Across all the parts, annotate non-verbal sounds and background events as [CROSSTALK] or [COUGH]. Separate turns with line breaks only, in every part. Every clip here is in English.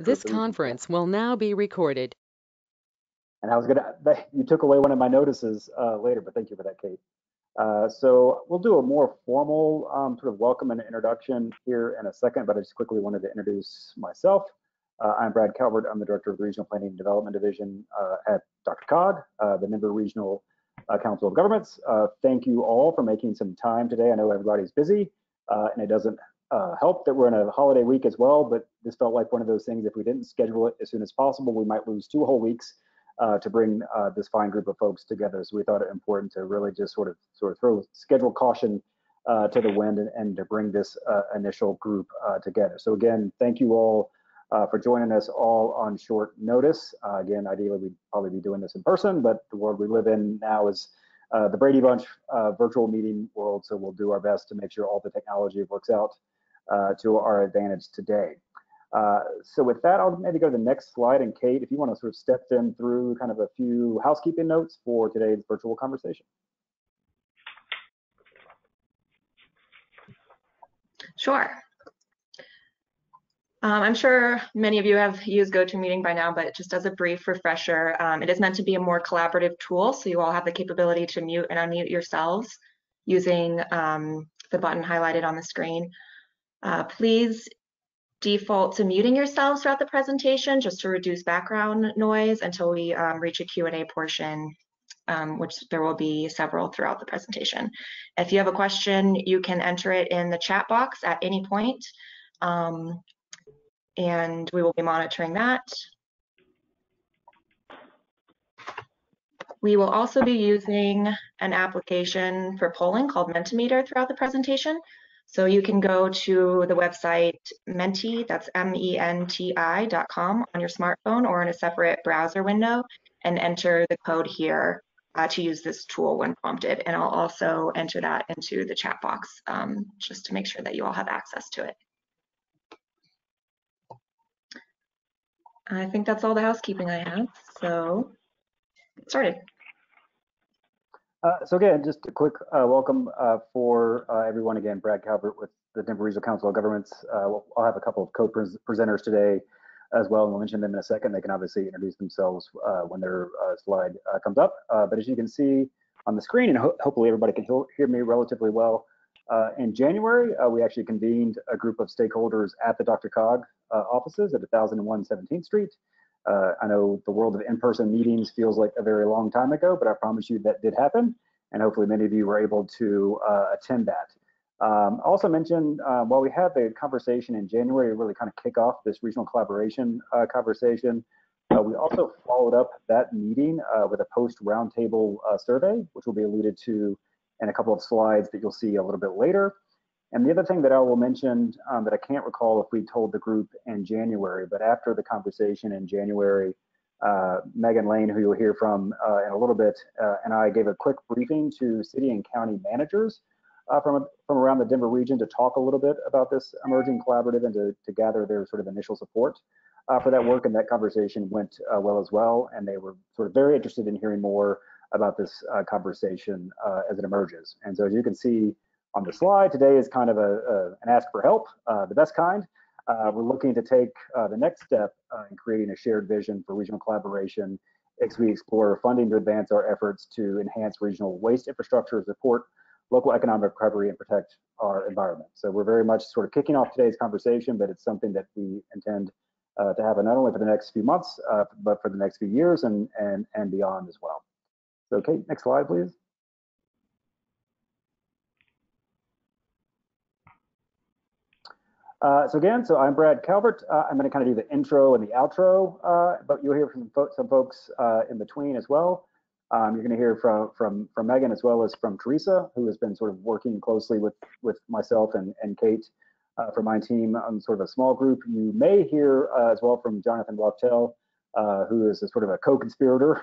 This conference will now be recorded.
And I was gonna, you took away one of my notices uh, later, but thank you for that, Kate. Uh, so we'll do a more formal um, sort of welcome and introduction here in a second, but I just quickly wanted to introduce myself. Uh, I'm Brad Calvert. I'm the Director of the Regional Planning and Development Division uh, at DRCOG, uh, the Denver Regional uh, Council of Governments. thank you all for making some time today. I know everybody's busy and it doesn't uh, help that we're in a holiday week as well, but this felt like one of those things. If we didn't schedule it as soon as possible, we might lose two whole weeks uh, to bring uh, this fine group of folks together. So we thought it important to really just sort of sort of throw schedule caution uh, to the wind and, and, to bring this uh, initial group uh, together. So again, thank you all for joining us all on short notice. again, ideally we'd probably be doing this in person, but the world we live in now is the Brady Bunch virtual meeting world. So we'll do our best to make sure all the technology works out uh, to our advantage today. Uh, so with that, I'll maybe go to the next slide. And Kate, if you want to sort of step them through kind of a few housekeeping notes for today's virtual conversation.
Sure. Um, I'm sure many of you have used GoToMeeting by now, but just as a brief refresher, um, it is meant to be a more collaborative tool, so you all have the capability to mute and unmute yourselves using um, the button highlighted on the screen. Uh, please default to muting yourselves throughout the presentation just to reduce background noise until we um, reach a Q&A portion, um, which there will be several throughout the presentation. If you have a question, you can enter it in the chat box at any point, um, and we will be monitoring that. We will also be using an application for polling called Mentimeter throughout the presentation. So you can go to the website Menti, that's M-E-N-T-I dot com on your smartphone or in a separate browser window and enter the code here uh, to use this tool when prompted. And I'll also enter that into the chat box um, just to make sure that you all have access to it. I think that's all the housekeeping I have. So get started.
Uh, so again, just a quick uh, welcome uh, for uh, everyone. Again, Brad Calvert with the Denver Regional Council of Governments. Uh, I'll have a couple of co-presenters today as well, and we'll mention them in a second. They can obviously introduce themselves when their slide comes up. but as you can see on the screen, and ho hopefully everybody can hear me relatively well, in January, we actually convened a group of stakeholders at the DRCOG offices at 1001 17th Street. Uh, I know the world of in-person meetings feels like a very long time ago, but I promise you that did happen. And hopefully many of you were able to uh, attend that. Um, also mentioned, uh, while we had the conversation in January really kind of kick off this regional collaboration uh, conversation, uh, we also followed up that meeting uh, with a post roundtable survey, which will be alluded to in a couple of slides that you'll see a little bit later. And the other thing that I will mention um, that I can't recall if we told the group in January, but after the conversation in January, uh, Megan Lane, who you'll hear from uh, in a little bit, uh, and I gave a quick briefing to city and county managers uh, from, from around the Denver region to talk a little bit about this emerging collaborative and to, to gather their sort of initial support uh, for that work. And that conversation went uh, well as well. And they were sort of very interested in hearing more about this conversation as it emerges. And so as you can see, on the slide today is kind of a, a an ask for help, uh, the best kind. Uh, we're looking to take uh, the next step uh, in creating a shared vision for regional collaboration as we explore funding to advance our efforts to enhance regional waste infrastructure, support local economic recovery, and protect our environment. So we're very much sort of kicking off today's conversation, but it's something that we intend uh, to have not only for the next few months, uh, but for the next few years and, and, and beyond as well. So Kate, next slide, please. Uh, so again, so I'm Brad Calvert. Uh, I'm going to kind of do the intro and the outro, uh, but you'll hear from fo some folks uh, in between as well. Um, you're going to hear from from from Megan as well as from Teresa, who has been sort of working closely with with myself and and Kate uh, from my team on sort of a small group. You may hear as well from Jonathan Wachtel, who is a sort of a co-conspirator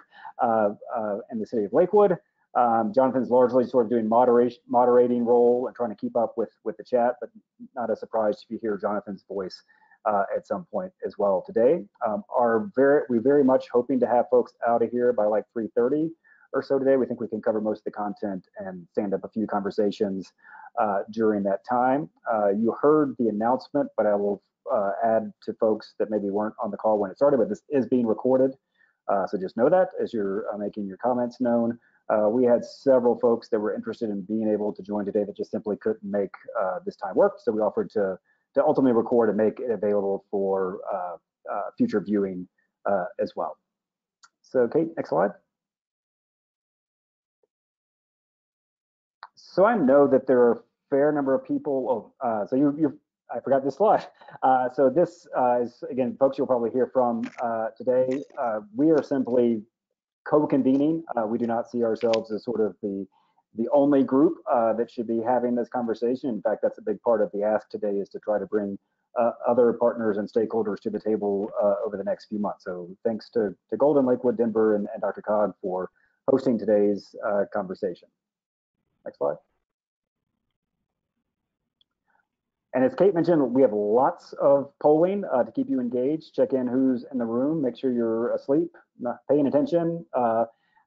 in the city of Lakewood. Um, Jonathan's largely sort of doing moderation, moderating role and trying to keep up with with the chat, but not a surprise if you hear Jonathan's voice uh, at some point as well today. Um, are very we very much hoping to have folks out of here by like 3:30 or so today. We think we can cover most of the content and stand up a few conversations uh, during that time. Uh, you heard the announcement, but I will uh, add to folks that maybe weren't on the call when it started, but this is being recorded. Uh, so just know that as you're uh, making your comments known. Uh, we had several folks that were interested in being able to join today that just simply couldn't make uh, this time work. So we offered to, to ultimately record and make it available for uh, uh, future viewing as well. So Kate, next slide. So I know that there are a fair number of people. Oh, so you, you I forgot this slide. [LAUGHS] Uh, so this uh, is, again, folks you'll probably hear from uh, today. we are simply co-convening. Uh, we do not see ourselves as sort of the the only group uh, that should be having this conversation. In fact, that's a big part of the ask today is to try to bring uh, other partners and stakeholders to the table uh, over the next few months. So thanks to, to Golden, Lakewood, Denver, and, and DRCOG for hosting today's uh, conversation. Next slide. And as Kate mentioned, we have lots of polling uh, to keep you engaged. Check in who's in the room. Make sure you're asleep, not paying attention. Uh,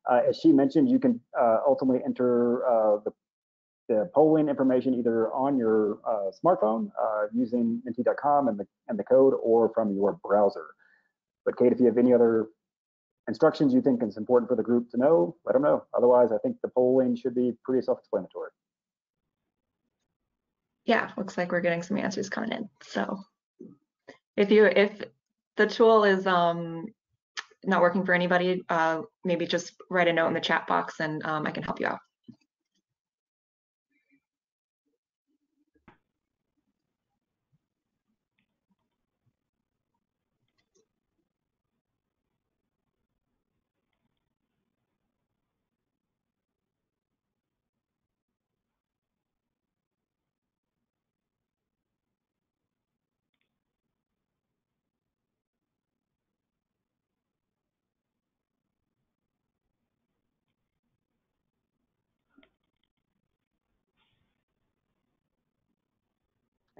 uh, as she mentioned, you can uh, ultimately enter uh, the, the, polling information either on your uh, smartphone using menti.com and the, and the code or from your browser. But Kate, if you have any other instructions you think is important for the group to know, let them know. Otherwise, I think the polling should be pretty self-explanatory
yeah, looks like we're getting some answers coming in. So if you if the tool is um, not working for anybody, uh, maybe just write a note in the chat box and um, I can help you out.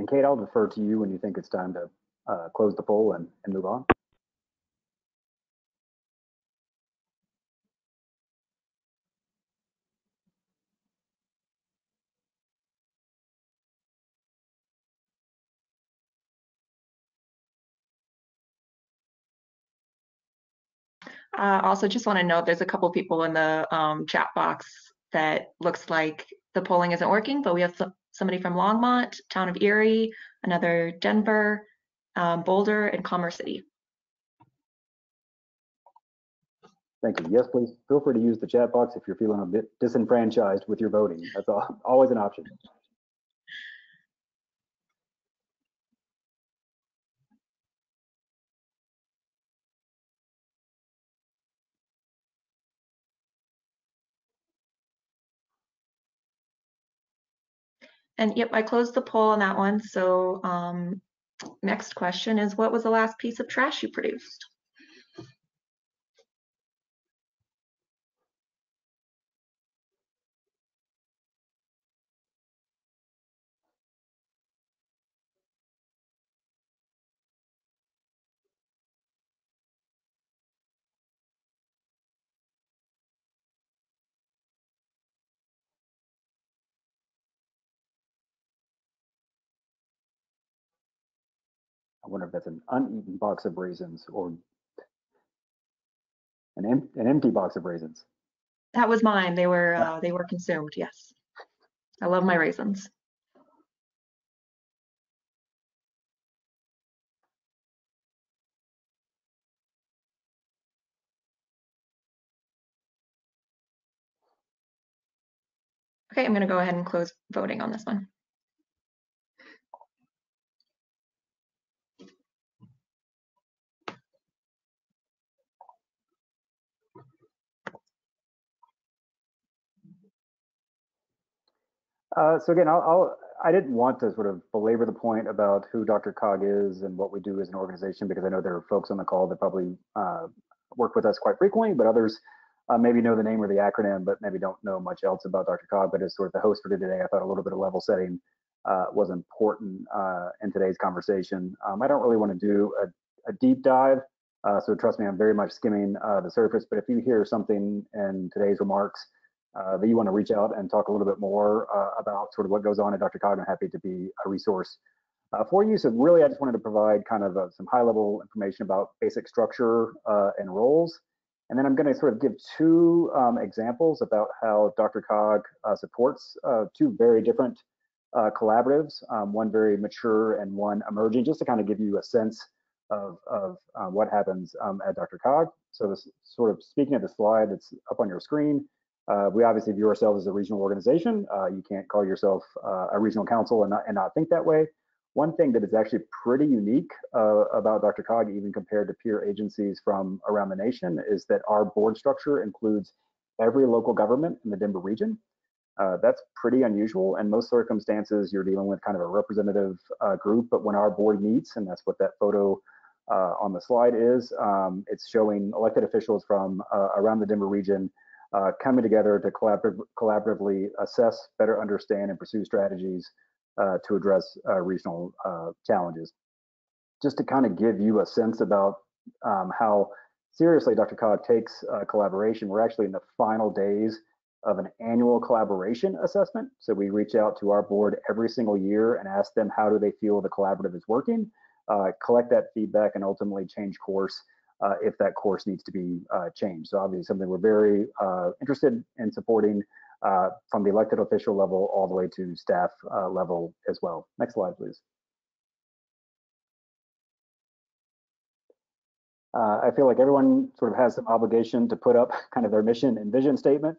Kate, I'll defer to you when you think it's time to uh, close the poll and, and move on.
Uh, also, just want to note there's a couple people in the um, chat box that looks like the polling isn't working, but we have somebody from Longmont, town of Erie, another Denver, um, Boulder, and Commerce City.
Thank you. Yes, please feel free to use the chat box if you're feeling a bit disenfranchised with your voting. That's always an option.
And yep, I closed the poll on that one. So um, next question is what was the last piece of trash you produced?
I wonder if that's an uneaten box of raisins or an, em an empty box of raisins.
That was mine. They were uh, they were consumed. Yes, I love my raisins. Okay, I'm going to go ahead and close voting on this one.
Uh, so again, I'll, I'll, I did not want to sort of belabor the point about who DRCOG is and what we do as an organization because I know there are folks on the call that probably uh, work with us quite frequently, but others uh, maybe know the name or the acronym, but maybe don't know much else about DRCOG. But as sort of the host for today, I thought a little bit of level setting uh, was important uh, in today's conversation. Um, I don't really want to do a, a deep dive, uh, so trust me, I'm very much skimming the surface. But if you hear something in today's remarks that you want to reach out and talk a little bit more uh, about sort of what goes on at DRCOG, I'm happy to be a resource uh, for you. So really, I just wanted to provide kind of uh, some high level information about basic structure uh, and roles. And then I'm going to sort of give two um, examples about how DRCOG uh, supports uh, two very different uh, collaboratives, um, one very mature and one emerging, just to kind of give you a sense of, of what happens um, at DRCOG. So this sort of speaking of the slide that's up on your screen, uh, we obviously view ourselves as a regional organization. Uh, you can't call yourself uh, a regional council and not, and not think that way. One thing that is actually pretty unique uh, about DRCOG, even compared to peer agencies from around the nation, is that our board structure includes every local government in the Denver region. Uh, that's pretty unusual. In most circumstances, you're dealing with kind of a representative uh, group, but when our board meets, and that's what that photo on the slide is, um, it's showing elected officials from around the Denver region uh, coming together to collaborative, collaboratively assess, better understand, and pursue strategies uh, to address uh, regional uh, challenges. Just to kind of give you a sense about um, how seriously DRCOG takes uh, collaboration, we're actually in the final days of an annual collaboration assessment. So we reach out to our board every single year and ask them how do they feel the collaborative is working, uh, collect that feedback, and ultimately change course uh, if that course needs to be uh, changed. So obviously something we're very uh, interested in supporting uh, from the elected official level all the way to staff uh, level as well. Next slide, please. Uh, I feel like everyone sort of has some obligation to put up [LAUGHS] kind of their mission and vision statement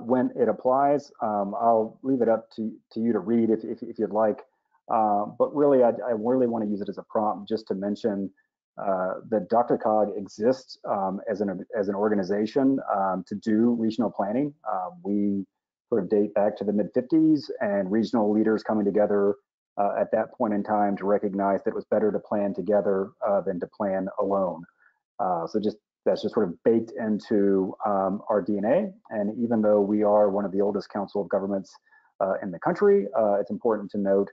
when it applies. Um, I'll leave it up to, to you to read if, if, if you'd like. but really, I, I really want to use it as a prompt just to mention uh, that DRCOG exists um, as an as an organization um, to do regional planning. Uh, we sort of date back to the mid 50s and regional leaders coming together uh, at that point in time to recognize that it was better to plan together uh, than to plan alone. Uh, so just that's just sort of baked into um, our DNA. And even though we are one of the oldest council of governments in the country, it's important to note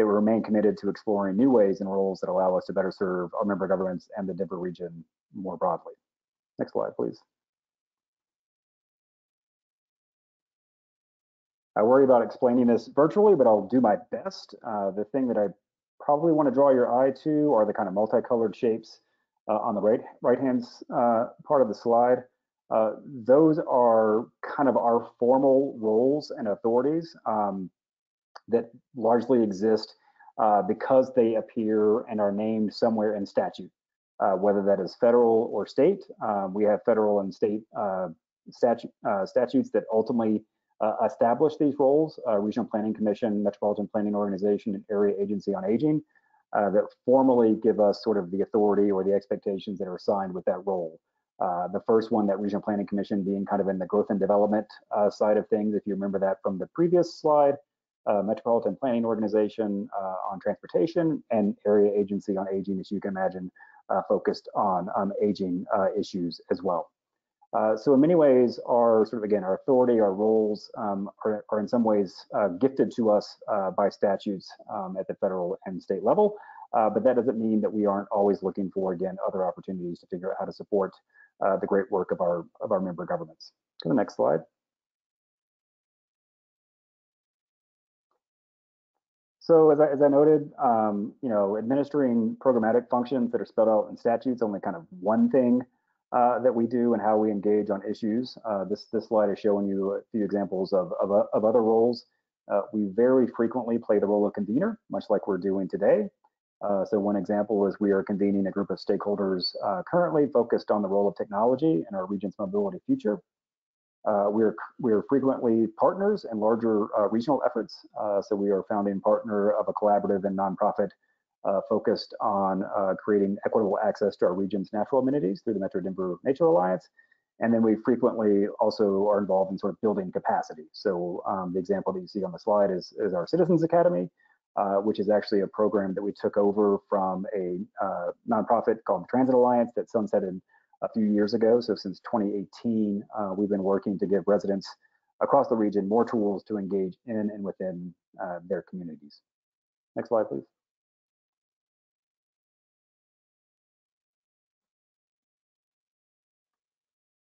they will remain committed to exploring new ways and roles that allow us to better serve our member governments and the Denver region more broadly. Next slide, please. I worry about explaining this virtually, but I'll do my best. Uh, the thing that I probably want to draw your eye to are the kind of multicolored shapes uh, on the right right hand uh, part of the slide. Uh, those are kind of our formal roles and authorities. Um, that largely exist uh, because they appear and are named somewhere in statute, uh, whether that is federal or state. Um, we have federal and state uh, statute, uh, statutes that ultimately uh, establish these roles, Regional Planning Commission, Metropolitan Planning Organization, and Area Agency on Aging, that formally give us sort of the authority or the expectations that are assigned with that role. Uh, the first one, that Regional Planning Commission being kind of in the growth and development uh, side of things, if you remember that from the previous slide, uh, Metropolitan Planning Organization uh, on transportation, and Area Agency on Aging, as you can imagine, uh, focused on um, aging uh, issues as well. Uh, so in many ways, our sort of again, our authority, our roles um, are, are, in some ways uh, gifted to us by statutes um, at the federal and state level. but that doesn't mean that we aren't always looking for again other opportunities to figure out how to support the great work of our of our member governments. To the next slide. So as I, as I noted, um, you know, administering programmatic functions that are spelled out in statutes only kind of one thing uh, that we do and how we engage on issues. Uh, this this slide is showing you a few examples of of, of other roles. Uh, we very frequently play the role of convener, much like we're doing today. Uh, so one example is we are convening a group of stakeholders uh, currently focused on the role of technology in our region's mobility future. Uh, we're, we're frequently partners in larger uh, regional efforts. Uh, so we are founding partner of a collaborative and nonprofit uh, focused on uh, creating equitable access to our region's natural amenities through the Metro Denver Nature Alliance. And then we frequently also are involved in sort of building capacity. So um, the example that you see on the slide is, is our Citizens Academy, uh, which is actually a program that we took over from a nonprofit called Transit Alliance that sunsetted a few years ago. So since 2018, uh, we've been working to give residents across the region more tools to engage in and within uh, their communities. Next slide, please.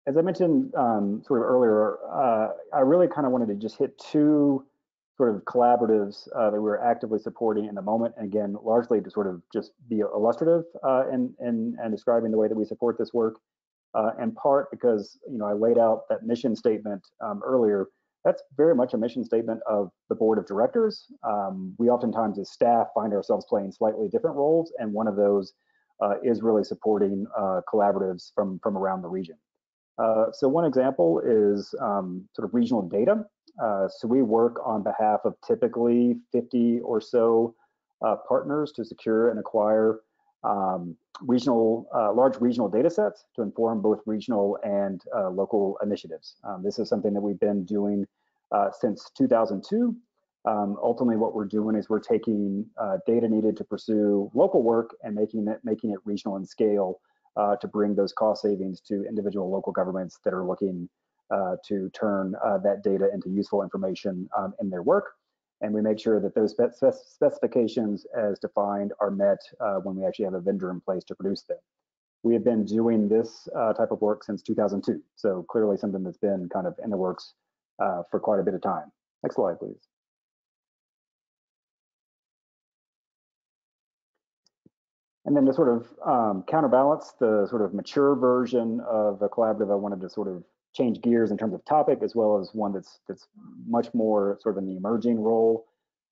As I mentioned um, sort of earlier, uh, I really kind of wanted to just hit two sort of collaboratives uh, that we're actively supporting in the moment. And again, largely to sort of just be illustrative uh, in, in, in describing the way that we support this work. Uh, in part because, you know, I laid out that mission statement um, earlier. That's very much a mission statement of the board of directors. Um, we oftentimes as staff find ourselves playing slightly different roles. And one of those uh, is really supporting uh, collaboratives from, from around the region. Uh, so one example is um, sort of regional data. Uh, so we work on behalf of typically 50 or so uh, partners to secure and acquire um, regional, uh, large regional data sets to inform both regional and local initiatives. Um, this is something that we've been doing since 2002 um, ultimately what we're doing is we're taking uh, data needed to pursue local work and making it making it regional in scale uh, to bring those cost savings to individual local governments that are looking uh, to turn uh, that data into useful information um, in their work. And we make sure that those spec specifications as defined are met uh, when we actually have a vendor in place to produce them. We have been doing this uh, type of work since 2002. So clearly something that's been kind of in the works for quite a bit of time. Next slide, please. And then to sort of um, counterbalance the sort of mature version of a collaborative, I wanted to sort of change gears in terms of topic as well as one that's that's much more sort of in the emerging role.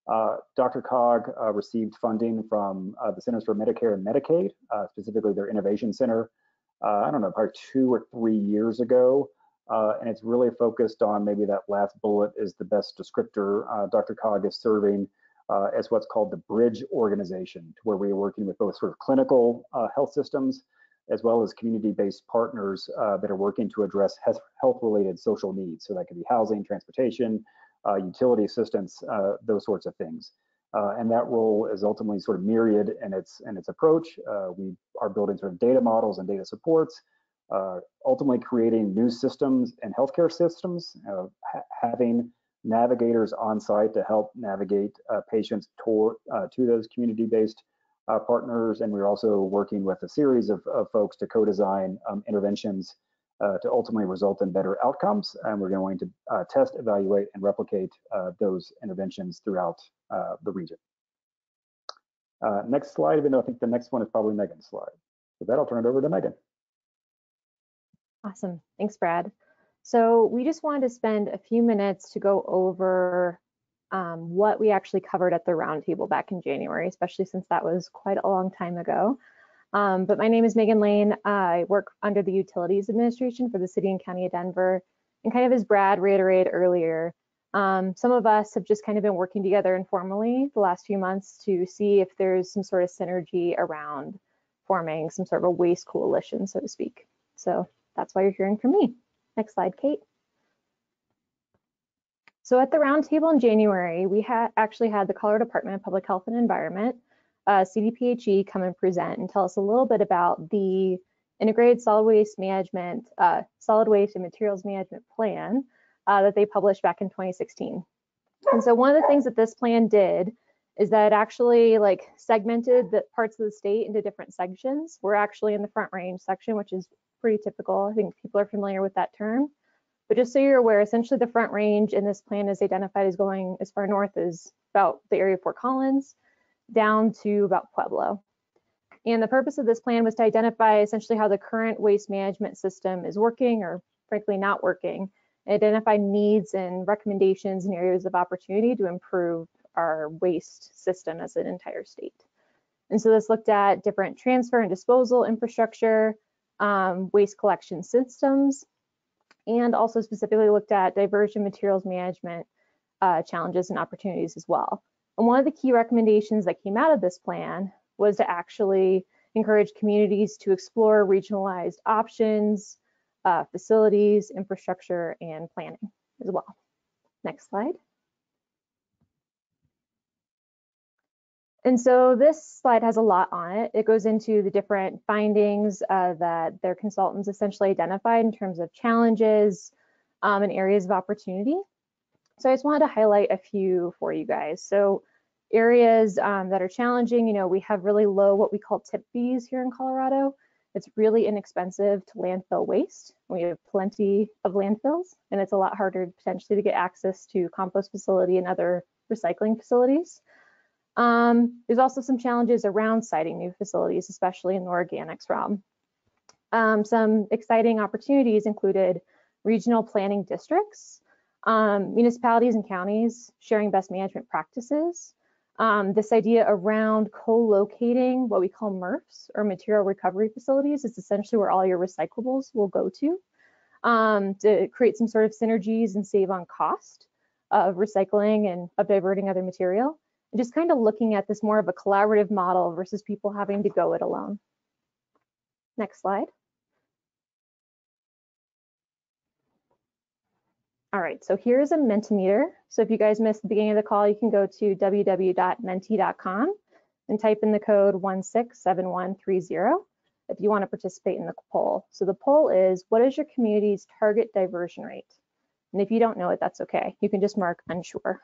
Uh, DRCOG uh, received funding from uh, the Centers for Medicare and Medicaid, uh, specifically their Innovation Center, uh, I don't know, probably two or three years ago. Uh, and it's really focused on maybe that last bullet is the best descriptor. DRCOG is serving as what's called the bridge organization, to where we are working with both sort of clinical health systems as well as community-based partners uh, that are working to address health-related social needs. So that could be housing, transportation, uh, utility assistance, uh, those sorts of things. Uh, and that role is ultimately sort of myriad in its in its approach. we are building sort of data models and data supports, ultimately creating new systems and healthcare systems, ha having navigators on site to help navigate uh, patients toward, uh, to those community-based uh, partners. And we're also working with a series of, of folks to co-design um, interventions uh, to ultimately result in better outcomes. And we're going to uh, test, evaluate, and replicate uh, those interventions throughout the region. next slide, even though I think the next one is probably Megan's slide. With that, I'll turn it over to Megan.
Awesome. Thanks, Brad. So we just wanted to spend a few minutes to go over um, what we actually covered at the roundtable back in January, especially since that was quite a long time ago. Um, but my name is Megan Lane. I work under the Utilities Administration for the City and County of Denver. And kind of as Brad reiterated earlier, um, some of us have just kind of been working together informally the last few months to see if there's some sort of synergy around forming some sort of a waste coalition, so to speak. So that's why you're hearing from me. Next slide, Kate. So at the roundtable in January, we actually had the Colorado Department of Public Health and Environment, uh, CDPHE, come and present and tell us a little bit about the Integrated Solid Waste Management, uh, Solid Waste and Materials Management Plan uh, that they published back in 2016. And so one of the things that this plan did is that it actually like segmented the parts of the state into different sections. We're actually in the Front Range section, which is pretty typical. I think people are familiar with that term. But just so you're aware, essentially the front range in this plan is identified as going as far north as about the area of Fort Collins down to about Pueblo. And the purpose of this plan was to identify essentially how the current waste management system is working or frankly not working, identify needs and recommendations and areas of opportunity to improve our waste system as an entire state. And so this looked at different transfer and disposal infrastructure, um, waste collection systems, and also specifically looked at diversion materials management uh, challenges and opportunities as well. And one of the key recommendations that came out of this plan was to actually encourage communities to explore regionalized options, uh, facilities, infrastructure, and planning as well. Next slide. And so this slide has a lot on it. It goes into the different findings uh, that their consultants essentially identified in terms of challenges um, and areas of opportunity. So I just wanted to highlight a few for you guys. So areas um, that are challenging, you know, we have really low what we call tip fees here in Colorado. It's really inexpensive to landfill waste. We have plenty of landfills and it's a lot harder potentially to get access to compost facility and other recycling facilities. Um, there's also some challenges around siting new facilities, especially in the organics realm. Um, some exciting opportunities included regional planning districts, um, municipalities and counties sharing best management practices, um, this idea around co-locating what we call MRFs or material recovery facilities is essentially where all your recyclables will go to um, to create some sort of synergies and save on cost of recycling and of diverting other material. And just kind of looking at this more of a collaborative model versus people having to go it alone. Next slide. All right, so here's a Mentimeter. So if you guys missed the beginning of the call, you can go to www.menti.com and type in the code 167130 if you want to participate in the poll. So the poll is, what is your community's target diversion rate? And if you don't know it, that's okay. You can just mark unsure.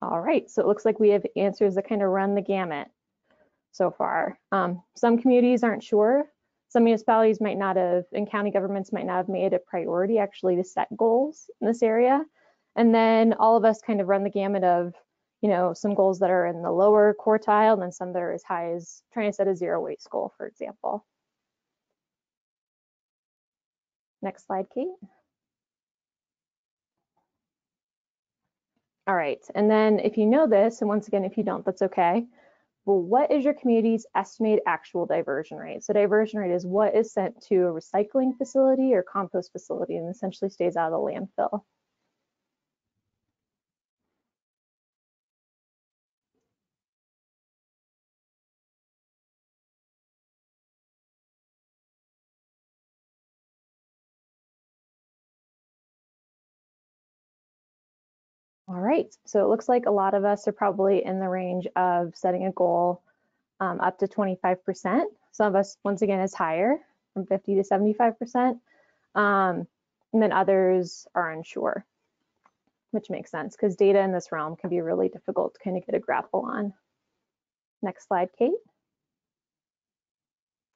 All right, so it looks like we have answers that kind of run the gamut so far. Um, some communities aren't sure. Some municipalities might not have, and county governments might not have made it a priority actually to set goals in this area. And then all of us kind of run the gamut of, you know, some goals that are in the lower quartile and then some that are as high as trying to set a zero waste goal, for example. Next slide, Kate. All right, and then if you know this, and once again, if you don't, that's okay. Well, what is your community's estimated actual diversion rate? So diversion rate is what is sent to a recycling facility or compost facility and essentially stays out of the landfill. So it looks like a lot of us are probably in the range of setting a goal um, up to 25%. Some of us, once again, is higher from 50 to 75%. Um, and then others are unsure, which makes sense because data in this realm can be really difficult to kind of get a grapple on. Next slide, Kate.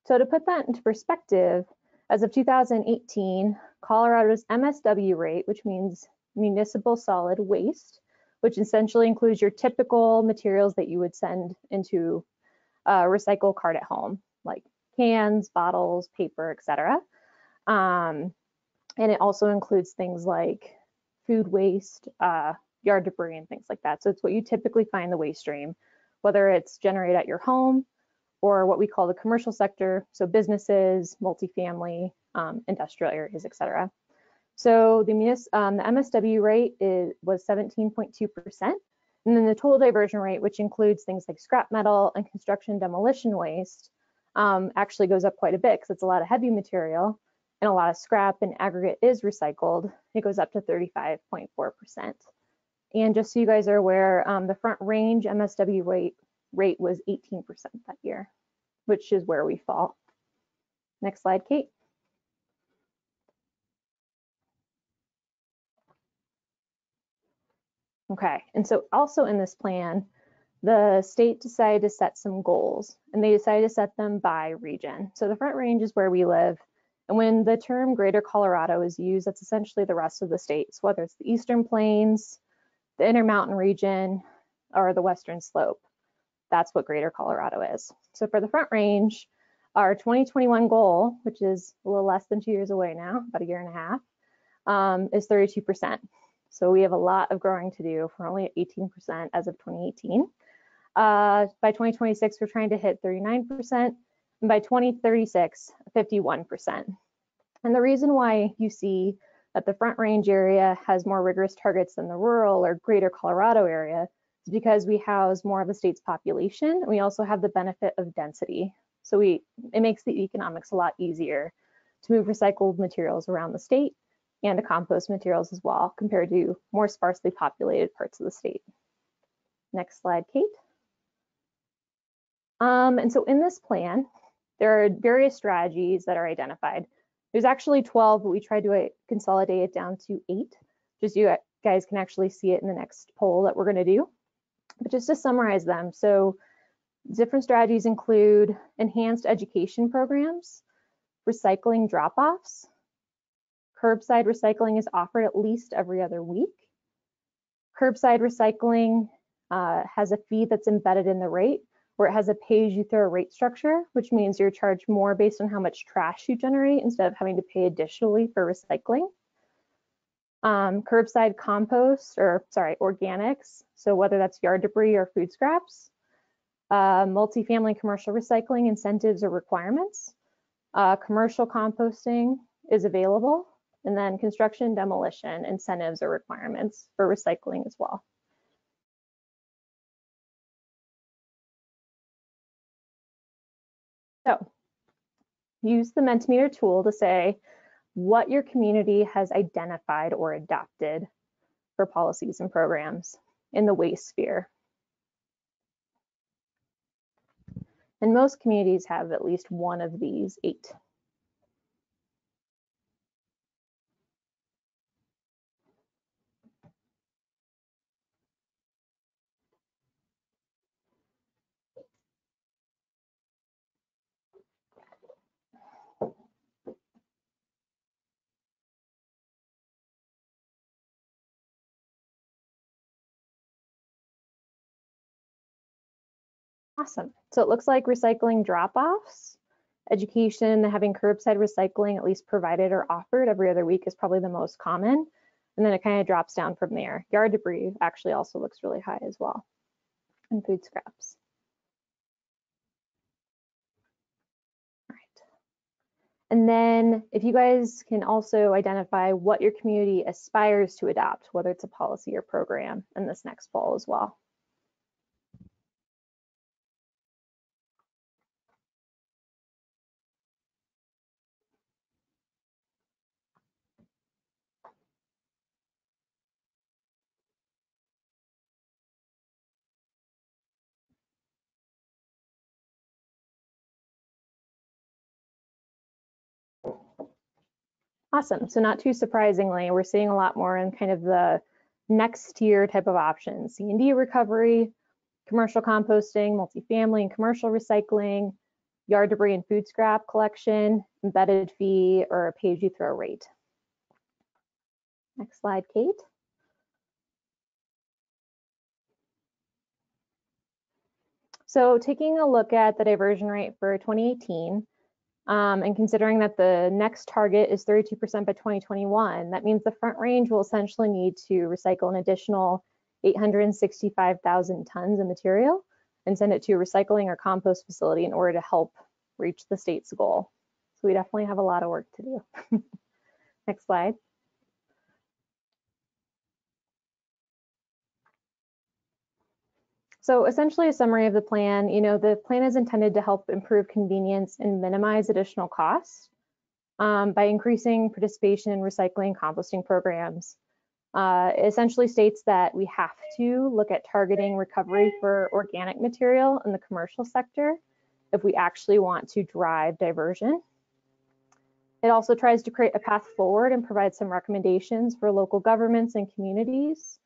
So to put that into perspective, as of 2018, Colorado's MSW rate, which means municipal solid waste, which essentially includes your typical materials that you would send into a recycle cart at home, like cans, bottles, paper, etc. Um, and it also includes things like food waste, uh, yard debris, and things like that. So it's what you typically find in the waste stream, whether it's generated at your home or what we call the commercial sector, so businesses, multifamily, um, industrial areas, etc. So the, um, the MSW rate is, was 17.2%. And then the total diversion rate, which includes things like scrap metal and construction demolition waste, um, actually goes up quite a bit because it's a lot of heavy material and a lot of scrap and aggregate is recycled. It goes up to 35.4%. And just so you guys are aware, um, the front range MSW rate, rate was 18% that year, which is where we fall. Next slide, Kate. Okay, and so also in this plan, the state decided to set some goals and they decided to set them by region. So the Front Range is where we live. And when the term Greater Colorado is used, that's essentially the rest of the states, whether it's the Eastern Plains, the Intermountain region, or the Western Slope. That's what Greater Colorado is. So for the Front Range, our 2021 goal, which is a little less than two years away now, about a year and a half, um, is 32%. So we have a lot of growing to do. We're only at 18% as of 2018. Uh, by 2026, we're trying to hit 39%, and by 2036, 51%. And the reason why you see that the Front Range area has more rigorous targets than the rural or greater Colorado area is because we house more of the state's population. we also have the benefit of density. So we it makes the economics a lot easier to move recycled materials around the state and to compost materials as well compared to more sparsely populated parts of the state. Next slide, Kate. Um, and so in this plan, there are various strategies that are identified. There's actually 12, but we tried to uh, consolidate it down to eight, just you guys can actually see it in the next poll that we're gonna do. But just to summarize them, so different strategies include enhanced education programs, recycling drop-offs, curbside recycling is offered at least every other week. Curbside recycling uh, has a fee that's embedded in the rate, where it has a pay-as-you-throw rate structure, which means you're charged more based on how much trash you generate instead of having to pay additionally for recycling. Um, curbside compost, or sorry, organics, so whether that's yard debris or food scraps. Uh, multifamily commercial recycling incentives or requirements. Uh, commercial composting is available, and then construction demolition incentives or requirements for recycling as well. So use the Mentimeter tool to say what your community has identified or adopted for policies and programs in the waste sphere. And most communities have at least one of these eight. Awesome. So it looks like recycling drop-offs, education, having curbside recycling at least provided or offered every other week is probably the most common. And then it kind of drops down from there. Yard debris actually also looks really high as well. And food scraps. All right. And then if you guys can also identify what your community aspires to adopt, whether it's a policy or program in this next fall as well. Awesome. So not too surprisingly, we're seeing a lot more in kind of the next tier type of options. C&D recovery, commercial composting, multifamily and commercial recycling, yard debris and food scrap collection, embedded fee, or a pay-as-you-throw rate. Next slide, Kate. So taking a look at the diversion rate for 2018, um, and considering that the next target is 32% by 2021, that means the front range will essentially need to recycle an additional 865,000 tons of material and send it to a recycling or compost facility in order to help reach the state's goal. So we definitely have a lot of work to do. [LAUGHS] Next slide. So essentially a summary of the plan, you know, the plan is intended to help improve convenience and minimize additional costs um, by increasing participation in recycling and composting programs. Uh, essentially states that we have to look at targeting recovery for organic material in the commercial sector if we actually want to drive diversion. It also tries to create a path forward and provide some recommendations for local governments and communities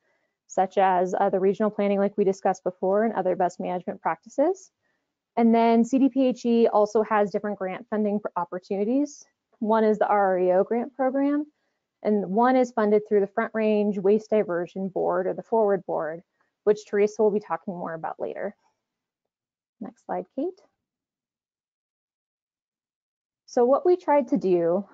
such as uh, the regional planning like we discussed before and other best management practices. And then CDPHE also has different grant funding opportunities. One is the RREO grant program, and one is funded through the Front Range Waste Diversion Board or the Forward Board, which Teresa will be talking more about later. Next slide, Kate. So what we tried to do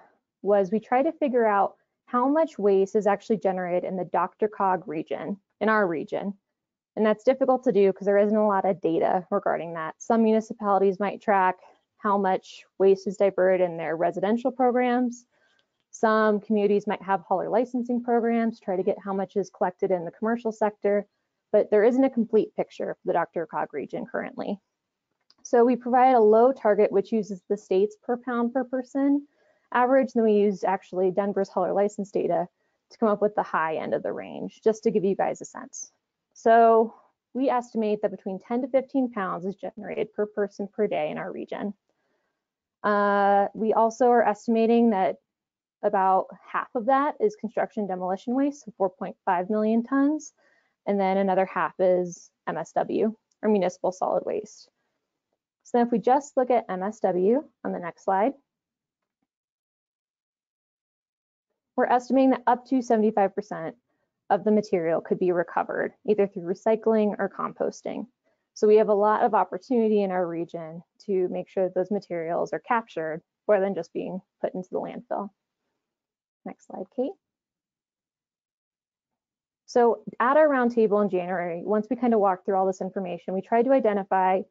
was we tried to figure out how much waste is actually generated in the DRCOG region, in our region. And that's difficult to do because there isn't a lot of data regarding that. Some municipalities might track how much waste is diverted in their residential programs. Some communities might have hauler licensing programs, try to get how much is collected in the commercial sector, but there isn't a complete picture for the DRCOG region currently. So we provide a low target, which uses the states per pound per person, average. Then we used actually Denver's hauler license data to come up with the high end of the range, just to give you guys a sense. So we estimate that between 10 to 15 pounds is generated per person per day in our region. Uh, we also are estimating that about half of that is construction demolition waste, so 4.5 million tons. and then another half is MSW, or municipal solid waste. So then if we just look at MSW on the next slide, we're estimating that up to 75% of the material could be recovered, either through recycling or composting. So we have a lot of opportunity in our region to make sure those materials are captured rather than just being put into the landfill. Next slide, Kate. So at our roundtable in January, once we kind of walked through all this information, we tried to identify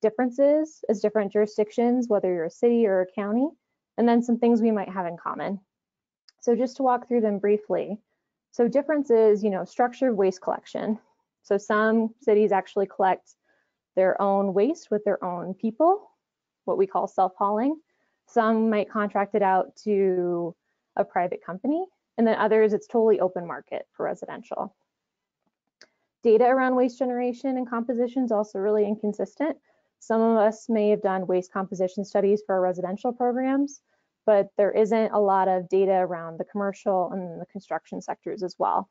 differences as different jurisdictions, whether you're a city or a county, and then some things we might have in common. So just to walk through them briefly. So differences, you know, structured waste collection. So some cities actually collect their own waste with their own people, what we call self-hauling. Some might contract it out to a private company, and then others, it's totally open market for residential. Data around waste generation and composition is also really inconsistent. Some of us may have done waste composition studies for our residential programs, but there isn't a lot of data around the commercial and the construction sectors as well.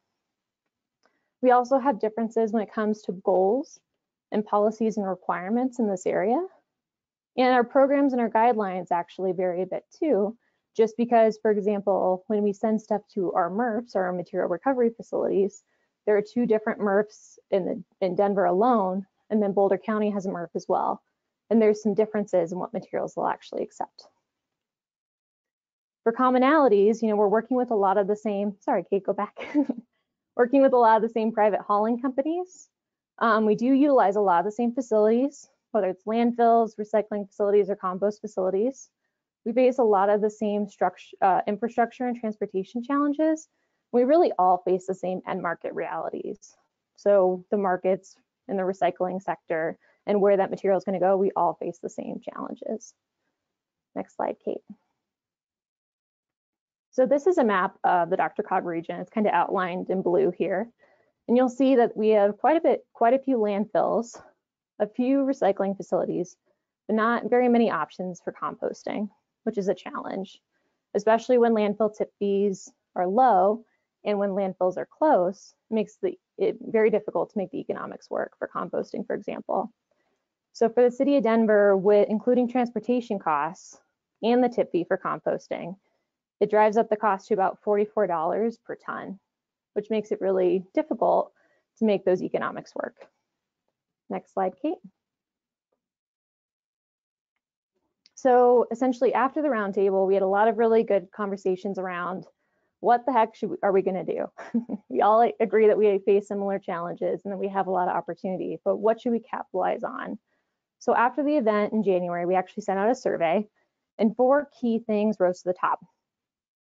We also have differences when it comes to goals and policies and requirements in this area. And our programs and our guidelines actually vary a bit too, just because, for example, when we send stuff to our MRFs, our material recovery facilities, there are two different MRFs in, the, in Denver alone, and then Boulder County has a MRF as well. And there's some differences in what materials they'll actually accept. For commonalities, you know, we're working with a lot of the same, sorry, Kate, go back. [LAUGHS] working with a lot of the same private hauling companies. Um, we do utilize a lot of the same facilities, whether it's landfills, recycling facilities, or compost facilities. We face a lot of the same structure, uh, infrastructure and transportation challenges. We really all face the same end market realities. So the markets in the recycling sector and where that material is going to go, we all face the same challenges. Next slide, Kate. So this is a map of the DRCOG region. It's kind of outlined in blue here. And you'll see that we have quite a bit, quite a few landfills, a few recycling facilities, but not very many options for composting, which is a challenge, especially when landfill tip fees are low and when landfills are close, makes the, it very difficult to make the economics work for composting, for example. So for the city of Denver, with including transportation costs and the tip fee for composting, it drives up the cost to about $44 per ton, which makes it really difficult to make those economics work. Next slide, Kate. So essentially after the roundtable, we had a lot of really good conversations around what the heck we, are we going to do? [LAUGHS] we all agree that we face similar challenges and that we have a lot of opportunity, but what should we capitalize on? So after the event in January, we actually sent out a survey and four key things rose to the top.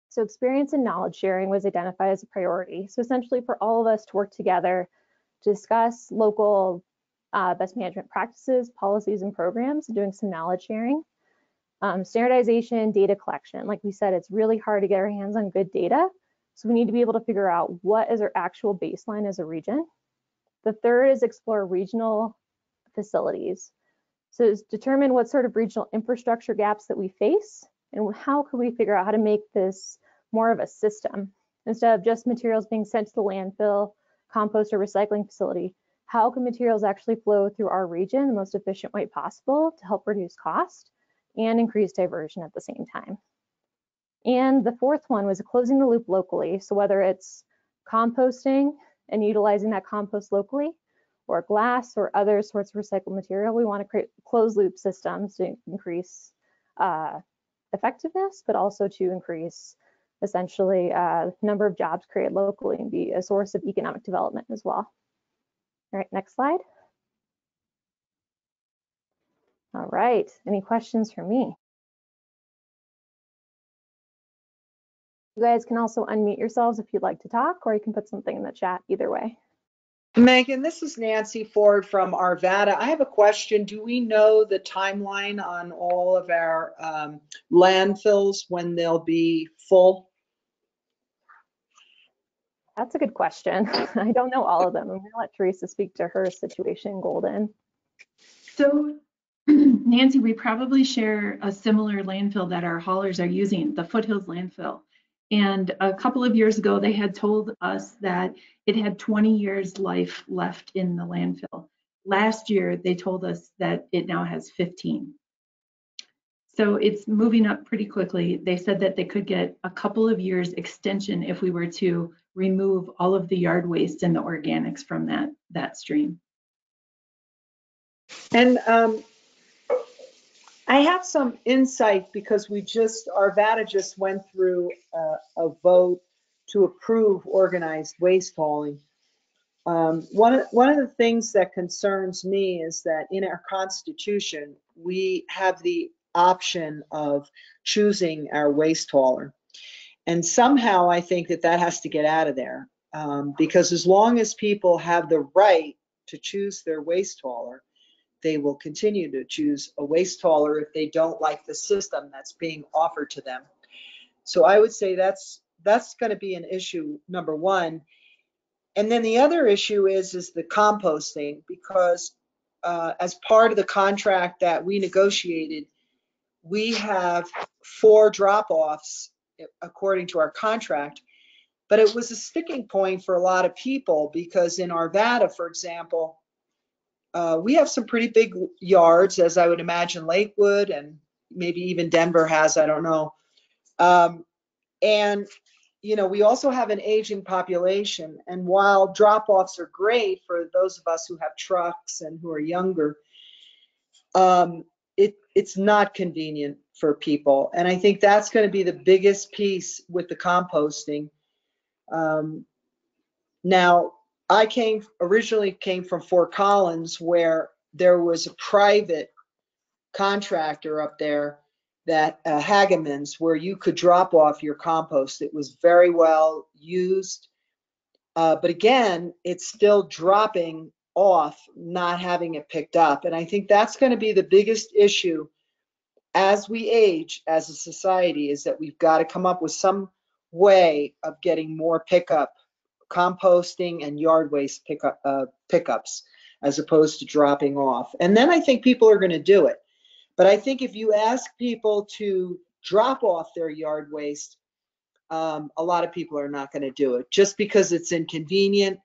So experience and knowledge sharing was identified as a priority. So essentially for all of us to work together to discuss local uh, best management practices, policies, and programs, doing some knowledge sharing. Um, standardization, data collection. Like we said, it's really hard to get our hands on good data. So we need to be able to figure out what is our actual baseline as a region. The third is explore regional facilities. So determine what sort of regional infrastructure gaps that we face and how can we figure out how to make this more of a system instead of just materials being sent to the landfill, compost or recycling facility. How can materials actually flow through our region the most efficient way possible to help reduce cost and increase diversion at the same time? And the fourth one was closing the loop locally. So whether it's composting and utilizing that compost locally, or glass or other sorts of recycled material, we want to create closed loop systems to increase uh, effectiveness, but also to increase essentially uh, number of jobs created locally and be a source of economic development as well. All right, next slide. All right, any questions for me? You guys can also unmute yourselves if you'd like to talk, or you can put something in the chat either way.
Megan, this is Nancy Ford from Arvada. I have a question. Do we know the timeline on all of our um, landfills when they'll be full?
That's a good question. [LAUGHS] I don't know all of them. I'm going to let Teresa speak to her situation, Golden.
So, [CLEARS THROAT] Nancy, we probably share a similar landfill that our haulers are using, the Foothills landfill. And a couple of years ago, they had told us that it had 20 years life left in the landfill. Last year, they told us that it now has 15. So it's moving up pretty quickly. They said that they could get a couple of years extension if we were to remove all of the yard waste and the organics from that, that stream.
And um, I have some insight because we just, Arvada just went through uh, a vote to approve organized waste hauling. Um, one, of, one of the things that concerns me is that in our constitution, we have the option of choosing our waste hauler. And somehow I think that that has to get out of there. Um, because as long as people have the right to choose their waste hauler, they will continue to choose a waste hauler if they don't like the system that's being offered to them. So I would say that's that's going to be an issue number one. And then the other issue is is the composting because uh, as part of the contract that we negotiated, we have four drop-offs according to our contract. But it was a sticking point for a lot of people because in Arvada, for example, uh, we have some pretty big yards, as I would imagine Lakewood and maybe even Denver has, I don't know. Um, and, you know, we also have an aging population. And while drop offs are great for those of us who have trucks and who are younger, um, it, it's not convenient for people. And I think that's going to be the biggest piece with the composting. Um, now, I came originally came from Fort Collins where there was a private contractor up there that uh, Hagemans where you could drop off your compost. It was very well used. Uh, but again, it's still dropping off, not having it picked up. And I think that's going to be the biggest issue as we age as a society is that we've got to come up with some way of getting more pickup composting and yard waste pickup, uh, pickups as opposed to dropping off. And then I think people are going to do it. But I think if you ask people to drop off their yard waste, um, a lot of people are not going to do it just because it's inconvenient.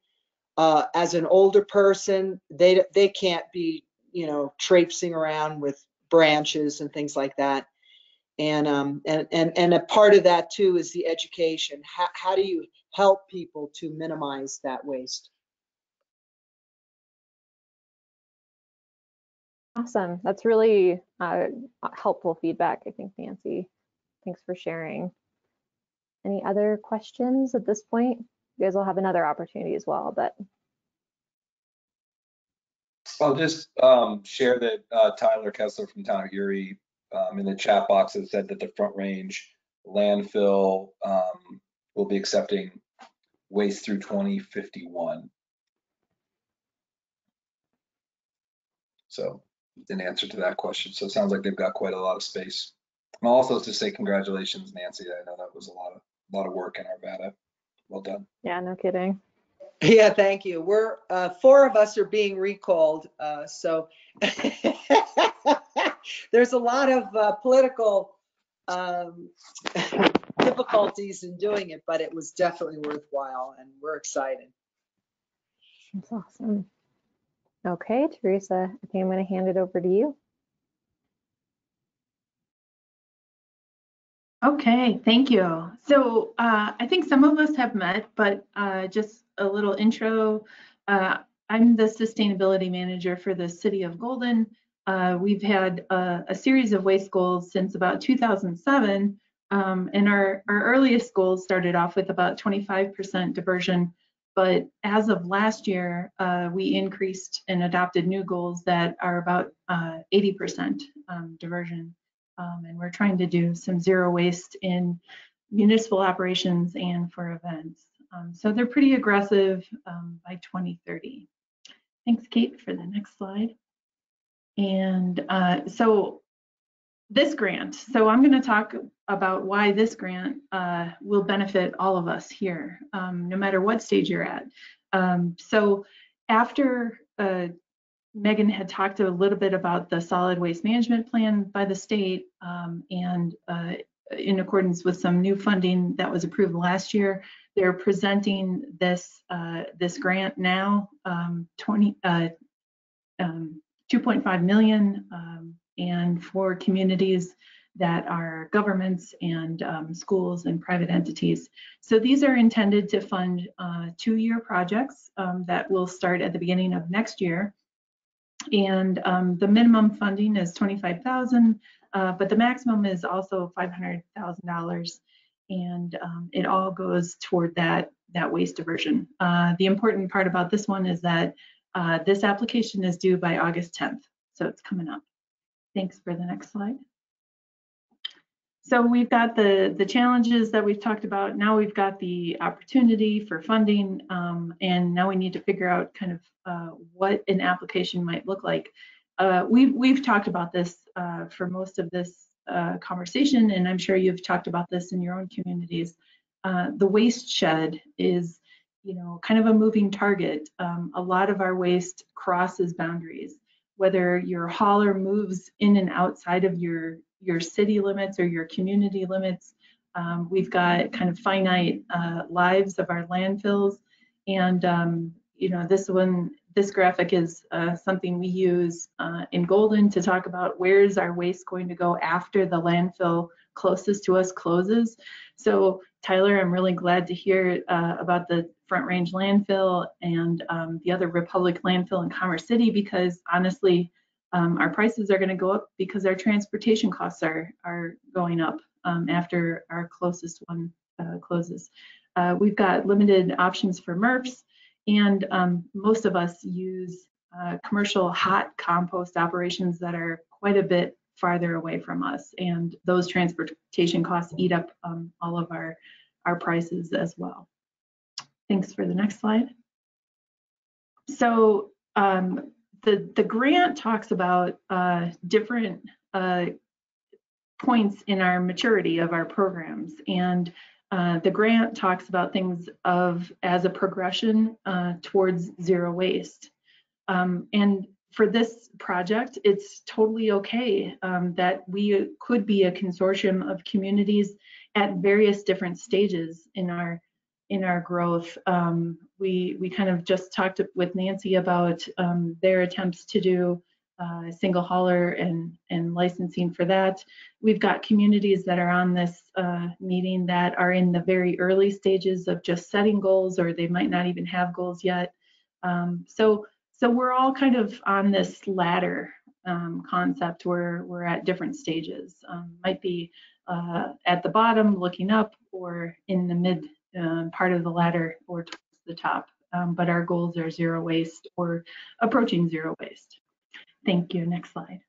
Uh, as an older person, they they can't be you know traipsing around with branches and things like that. And um and and and a part of that too is the education. How how do you help people to minimize that waste.
Awesome. That's really uh, helpful feedback, I think, Nancy. Thanks for sharing. Any other questions at this point? You guys will have another opportunity as well, but.
I'll just um, share that uh, Tyler Kessler from Town of Erie um, in the chat box has said that the Front Range landfill um, will be accepting waste through 2051. So in answer to that question, so it sounds like they've got quite a lot of space. And also to say congratulations, Nancy. I know that was a lot of a lot of work in Arvada. Well done.
Yeah, no kidding.
Yeah, thank you. We're uh, four of us are being recalled, uh, so [LAUGHS] there's a lot of uh, political um, difficulties in doing it, but it was definitely worthwhile and we're excited.
That's awesome. Okay, Teresa, I think I'm going to hand it over to you.
Okay, thank you. So uh, I think some of us have met, but uh, just a little intro. Uh, I'm the sustainability manager for the city of Golden. Uh, we've had a, a, series of waste goals since about 2007, um, and our, our earliest goals started off with about 25% diversion, but as of last year, uh, we increased and adopted new goals that are about 80% uh, um, diversion. Um, and we're trying to do some zero waste in municipal operations and for events. Um, so they're pretty aggressive um, by 2030. Thanks, Kate, for the next slide. And uh, so this grant. So I'm going to talk about why this grant uh, will benefit all of us here, um, no matter what stage you're at. Um, so after uh, Megan had talked a little bit about the solid waste management plan by the state, um, and uh, in accordance with some new funding that was approved last year. They're presenting this uh, this grant now, um, 20, uh, um, 2.5 million, um, and for communities that are governments and um, schools and private entities. So these are intended to fund uh, two-year projects um, that will start at the beginning of next year. And um, the minimum funding is 25,000, uh, but the maximum is also $500,000. And um, it all goes toward that, that waste diversion. Uh, the important part about this one is that uh, this application is due by August 10th, so it's coming up. Thanks for the next slide. So we've got the, the challenges that we've talked about. Now we've got the opportunity for funding, um, and now we need to figure out kind of uh, what an application might look like. Uh, we've, we've talked about this uh, for most of this uh, conversation, and I'm sure you've talked about this in your own communities. Uh, the waste shed is, you know, kind of a moving target. Um, a lot of our waste crosses boundaries. Whether your hauler moves in and outside of your your city limits or your community limits. Um, we've got kind of finite uh, lives of our landfills. And, um, you know, this one, this graphic is uh, something we use uh, in Golden to talk about where's our waste going to go after the landfill closest to us closes. So Tyler, I'm really glad to hear uh, about the Front Range landfill and um, the other Republic landfill in Commerce City because honestly, um, our prices are going to go up because our transportation costs are are going up um, after our closest one uh, closes. Uh, we've got limited options for MRFs, and um, most of us use uh, commercial hot compost operations that are quite a bit farther away from us, and those transportation costs eat up um, all of our our prices as well. Thanks for the next slide. So um, the, the grant talks about uh, different uh, points in our maturity of our programs. And uh, the grant talks about things of as a progression uh, towards zero waste. Um, and for this project, it's totally okay um, that we could be a consortium of communities at various different stages in our in our growth. Um, we we kind of just talked with Nancy about um, their attempts to do uh, single hauler and and licensing for that. We've got communities that are on this uh, meeting that are in the very early stages of just setting goals, or they might not even have goals yet. Um, so so we're all kind of on this ladder um, concept where we're at different stages. Um, might be uh, at the bottom looking up or in the mid um, part of the ladder or towards the top. Um, but our goals are zero waste or approaching zero waste. Thank you. Next slide.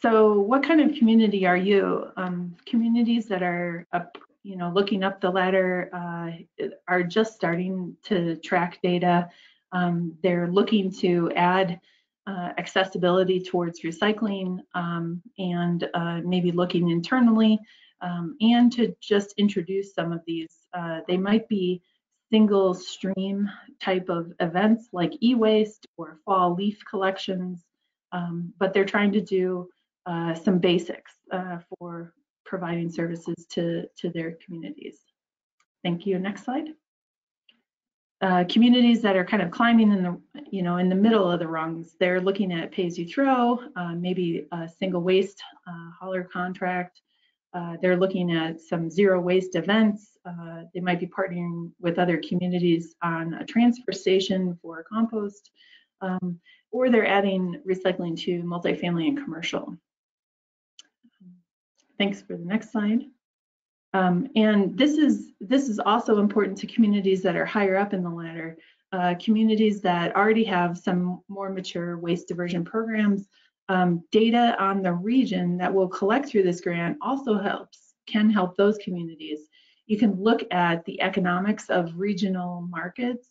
So what kind of community are you? Um, communities that are up, you know, looking up the ladder uh, are just starting to track data. Um, they're looking to add uh, accessibility towards recycling um, and uh, maybe looking internally um, and to just introduce some of these. Uh, they might be single stream type of events like e-waste or fall leaf collections, um, but they're trying to do uh, some basics uh, for providing services to, to their communities. Thank you. Next slide. Uh, communities that are kind of climbing in the, you know, in the middle of the rungs, they're looking at pay as you throw, uh, maybe a single waste uh, hauler contract, uh, they're looking at some zero waste events. Uh, they might be partnering with other communities on a transfer station for compost, um, or they're adding recycling to multifamily and commercial. Thanks for the next slide. Um, and this is this is also important to communities that are higher up in the ladder, uh, communities that already have some more mature waste diversion programs um, data on the region that we'll collect through this grant also helps, can help those communities. You can look at the economics of regional markets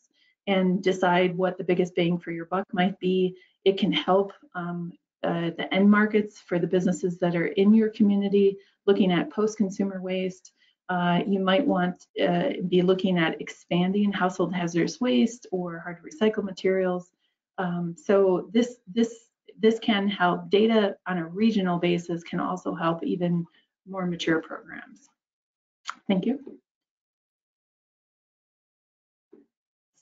and decide what the biggest bang for your buck might be. It can help um, uh, the end markets for the businesses that are in your community, looking at post-consumer waste. Uh, you might want uh, be looking at expanding household hazardous waste or hard to recycle materials. Um, so this this this can help data on a regional basis can also help even more mature programs. Thank you.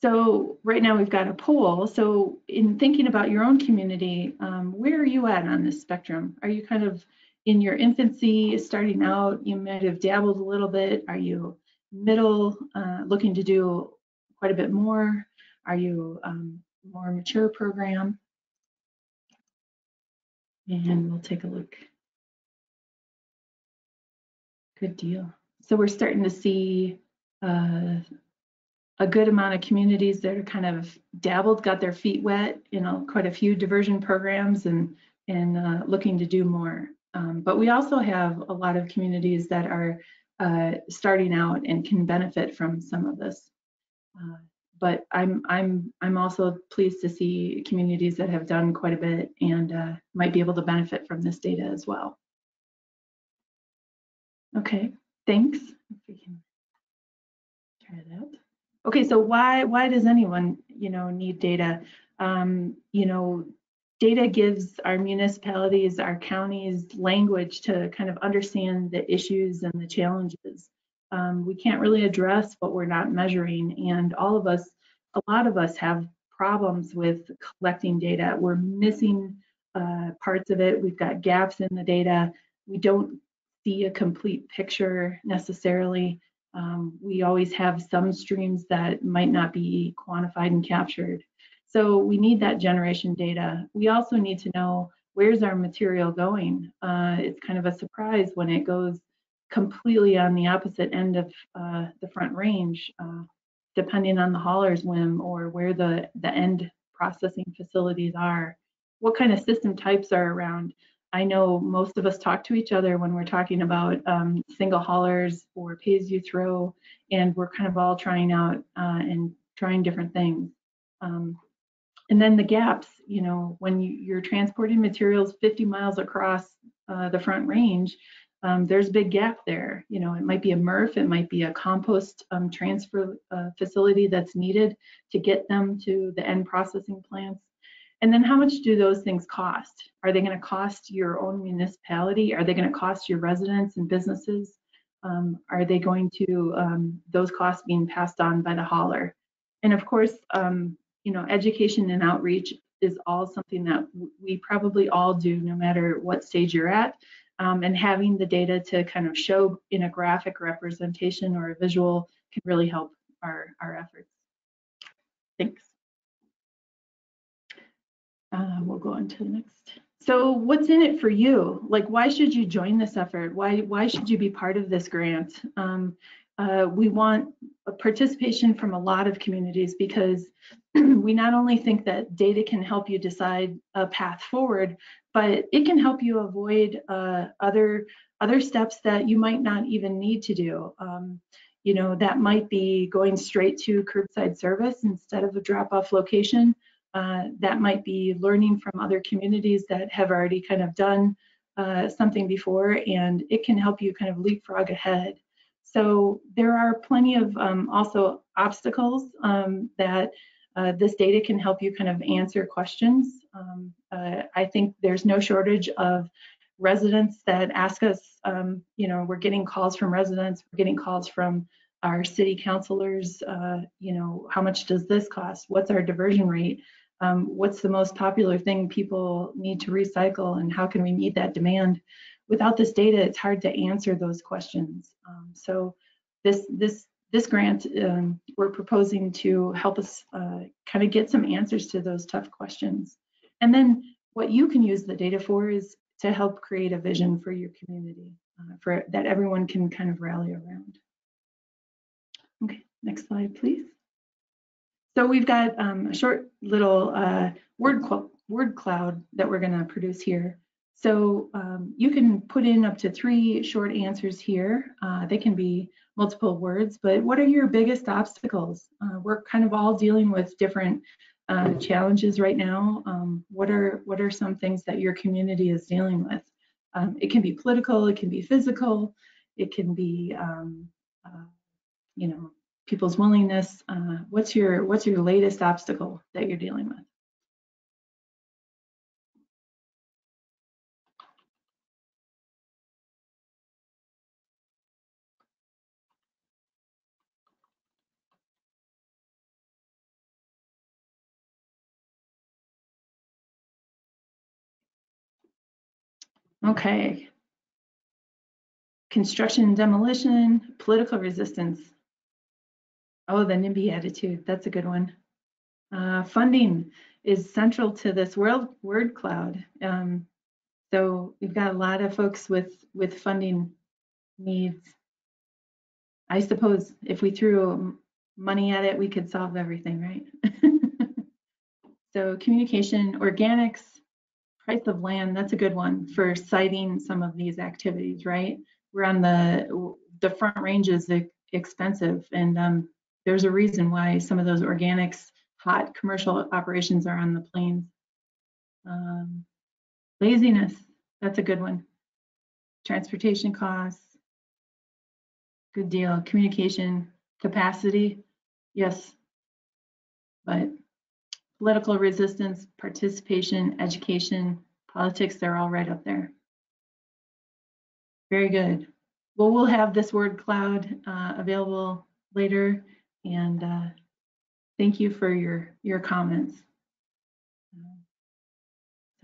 So right now we've got a poll. So in thinking about your own community, um, where are you at on this spectrum? Are you kind of in your infancy, starting out? You might have dabbled a little bit. Are you middle, uh, looking to do quite a bit more? Are you um, more mature program? And we'll take a look. Good deal. So we're starting to see uh, a good amount of communities that are kind of dabbled, got their feet wet, you know, quite a few diversion programs and and uh, looking to do more. Um, but we also have a lot of communities that are uh, starting out and can benefit from some of this. Uh, but I'm I'm I'm also pleased to see communities that have done quite a bit and uh, might be able to benefit from this data as well. Okay, thanks. If we can try that. Okay, so why why does anyone you know need data? Um, you know, data gives our municipalities, our counties language to kind of understand the issues and the challenges. Um, we can't really address what we're not measuring, and all of us, a lot of us have problems with collecting data. We're missing uh, parts of it. We've got gaps in the data. We don't see a complete picture necessarily. Um, we always have some streams that might not be quantified and captured. So we need that generation data. We also need to know where's our material going. Uh, it's kind of a surprise when it goes completely on the opposite end of uh, the front range, uh, depending on the hauler's whim or where the, the end processing facilities are. What kind of system types are around? I know most of us talk to each other when we're talking about um, single haulers or pay as you throw, and we're kind of all trying out uh, and trying different things. Um, and then the gaps, you know, when you, are transporting materials 50 miles across uh, the front range, um, there's a big gap there. You know, it might be a MRF, it might be a compost um, transfer uh, facility that's needed to get them to the end processing plants. And then how much do those things cost? Are they going to cost your own municipality? Are they going to cost your residents and businesses? Um, are they going to, um, those costs being passed on by the hauler? And of course, um, you know, education and outreach is all something that we probably all do no matter what stage you're at. Um, and having the data to kind of show in a graphic representation or a visual can really help our, our efforts. Thanks. Uh, we'll go on to the next. So what's in it for you? Like, why should you join this effort? Why, why should you be part of this grant? Um, uh, we want participation from a lot of communities because [CLEARS THROAT] we not only think that data can help you decide a path forward, but it can help you avoid uh, other other steps that you might not even need to do. Um, you know, that might be going straight to curbside service instead of a drop-off location. Uh, that might be learning from other communities that have already kind of done uh, something before, and it can help you kind of leapfrog ahead. So there are plenty of um, also obstacles um, that uh, this data can help you kind of answer questions. Um, uh, I think there's no shortage of residents that ask us, um, you know, we're getting calls from residents, we're getting calls from our city councilors, uh, you know, how much does this cost? What's our diversion rate? Um, what's the most popular thing people need to recycle and how can we meet that demand? Without this data, it's hard to answer those questions. Um, so this, this, this grant, um, we're proposing to help us uh, kind of get some answers to those tough questions. And then what you can use the data for is to help create a vision for your community uh, for that everyone can kind of rally around. Okay, next slide, please. So we've got um, a short little uh, word, word cloud that we're going to produce here. So um, you can put in up to three short answers here. Uh, they can be multiple words, but what are your biggest obstacles? Uh, we're kind of all dealing with different uh, challenges right now. Um, what are what are some things that your community is dealing with? Um, it can be political, it can be physical, it can be um, uh, you know people's willingness. Uh, what's your what's your latest obstacle that you're dealing with? Okay. Construction and demolition, political resistance. Oh, the NIMBY attitude, that's a good one. Uh, funding is central to this world word cloud. Um, so we've got a lot of folks with with funding needs. I suppose if we threw money at it, we could solve everything, right? [LAUGHS] so communication, organics, price of land, that's a good one for siting some of these activities, right? We're on the the front range is expensive, and um, there's a reason why some of those organics hot commercial operations are on the plains. Um, laziness, that's a good one. Transportation costs, good deal. Communication capacity, yes. But political resistance, participation, education, politics, they're all right up there. Very good. Well, we'll have this word cloud uh, available later and uh, thank you for your, your comments.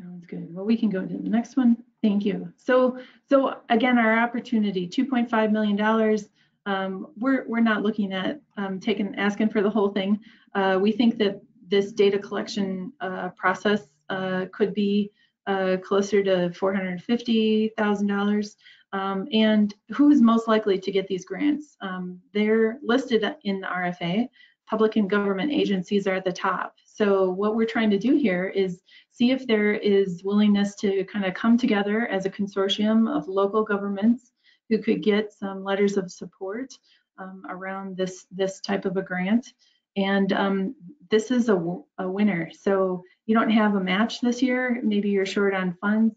Sounds good. Well, we can go to the next one. Thank you. So, so again, our opportunity, $2.5 million. Um, we're, we're not looking at um, taking, asking for the whole thing. Uh, we think that this data collection uh, process uh, could be uh, closer to $450,000. Um, and who's most likely to get these grants? Um, they're listed in the RFA. Public and government agencies are at the top. So what we're trying to do here is see if there is willingness to kind of come together as a consortium of local governments who could get some letters of support um, around this this type of a grant. And um, this is a, a winner. So you don't have a match this year. Maybe you're short on funds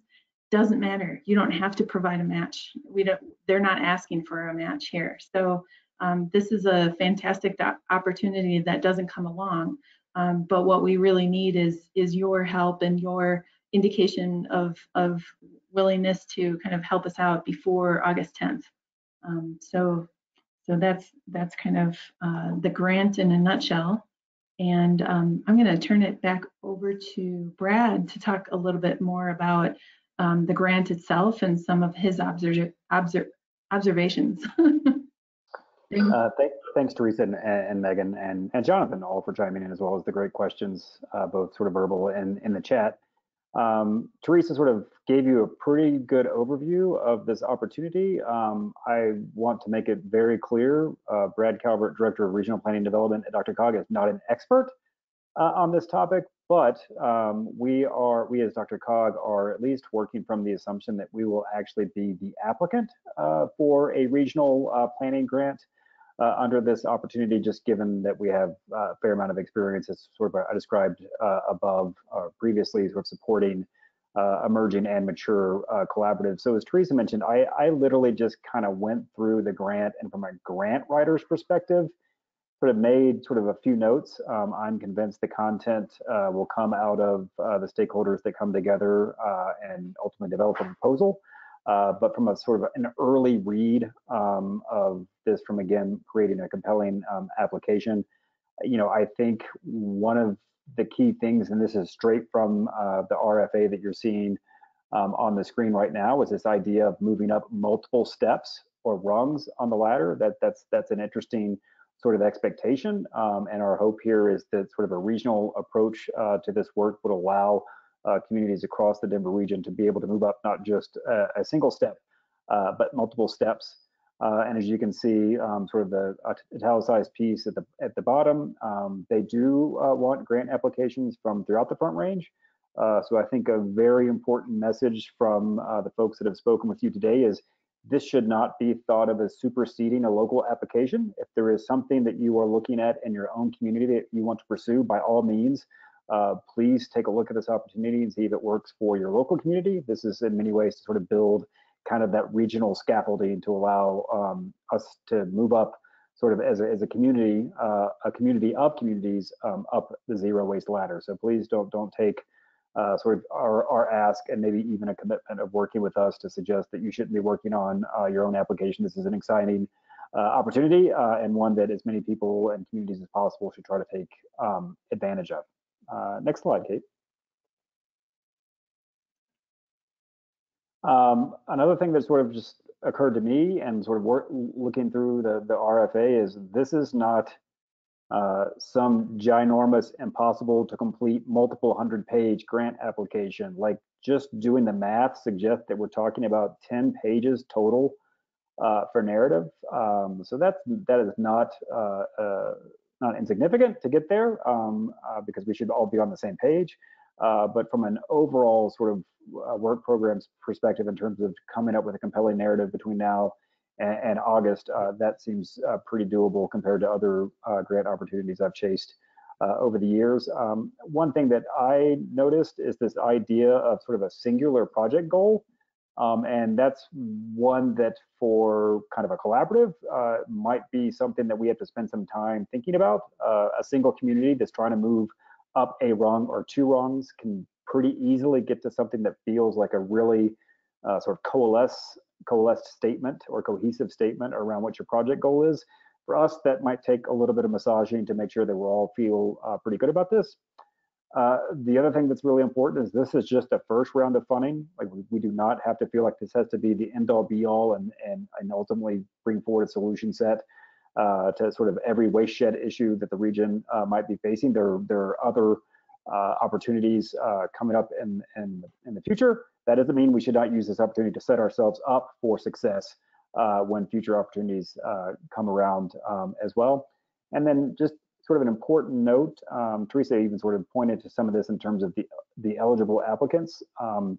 doesn't matter. You don't have to provide a match. We don't. They're not asking for a match here. So um, this is a fantastic opportunity that doesn't come along. Um, but what we really need is is your help and your indication of of willingness to kind of help us out before August 10th. Um, so so that's that's kind of uh, the grant in a nutshell. And um, I'm going to turn it back over to Brad to talk a little bit more about um, the grant itself and some of his observ observ observations. [LAUGHS]
uh, th thanks, Teresa and, and, Megan and, and Jonathan, all for chiming in as well as the great questions, uh, both sort of verbal and in the chat. Um, Teresa sort of gave you a pretty good overview of this opportunity. Um, I want to make it very clear, uh, Brad Calvert, Director of Regional Planning Development at DRCOG is not an expert uh, on this topic, but um, we are, we as DRCOG are at least working from the assumption that we will actually be the applicant uh, for a regional uh, planning grant uh, under this opportunity, just given that we have uh, a fair amount of experience as sort of I described uh, above previously, sort of supporting emerging and mature collaboratives. So as Teresa mentioned, I, I literally just kind of went through the grant and from a grant writer's perspective, sort of made sort of a few notes. Um, I'm convinced the content uh, will come out of uh, the stakeholders that come together uh, and ultimately develop a proposal. Uh, but from a sort of an early read um, of this, from again creating a compelling um, application, you know, I think one of the key things, and this is straight from uh, the RFA that you're seeing um, on the screen right now, is this idea of moving up multiple steps or rungs on the ladder. That that's that's an interesting sort of expectation. Um, and our hope here is that sort of a regional approach uh, to this work would allow uh, communities across the Denver region to be able to move up not just a, a single step, uh, but multiple steps. Uh, and as you can see, um, sort of the italicized piece at the at the bottom, um, they do uh, want grant applications from throughout the Front Range. Uh, so I think a very important message from the folks that have spoken with you today is this should not be thought of as superseding a local application. If there is something that you are looking at in your own community that you want to pursue, by all means, uh, please take a look at this opportunity and see if it works for your local community. This is in many ways to sort of build kind of that regional scaffolding to allow um, us to move up sort of as a, as a community, uh, a community of communities um, up the zero waste ladder. So please don't don't take uh, sort of our, our ask and maybe even a commitment of working with us to suggest that you shouldn't be working on uh, your own application. This is an exciting uh, opportunity uh, and one that as many people and communities as possible should try to take um, advantage of. Uh, next slide, Kate. Um, another thing that sort of just occurred to me and sort of looking through the, the RFA is this is not uh, some ginormous, impossible to complete multiple hundred page grant application. Like just doing the math suggests that we're talking about 10 pages total uh, for narrative. Um, so that's that is not uh, uh, not insignificant to get there um, uh, because we should all be on the same page. Uh, but from an overall sort of uh, work programs perspective, in terms of coming up with a compelling narrative between now and, and August, uh, that seems uh, pretty doable compared to other grant opportunities I've chased over the years. Um, one thing that I noticed is this idea of sort of a singular project goal. Um, and that's one that for kind of a collaborative might be something that we have to spend some time thinking about. a single community that's trying to move up a rung or two rungs can pretty easily get to something that feels like a really uh, sort of coalesce coalesced statement or cohesive statement around what your project goal is. For us, that might take a little bit of massaging to make sure that we all feel uh, pretty good about this. Uh, the other thing that's really important is this is just a first round of funding. Like we, we do not have to feel like this has to be the end all be all and, and, and ultimately bring forward a solution set uh, to sort of every waste shed issue that the region uh, might be facing. There, there are other uh, opportunities uh, coming up in, in, in the future. That doesn't mean we should not use this opportunity to set ourselves up for success when future opportunities come around um, as well. And then just sort of an important note, um, Teresa even sort of pointed to some of this in terms of the, the eligible applicants. Um,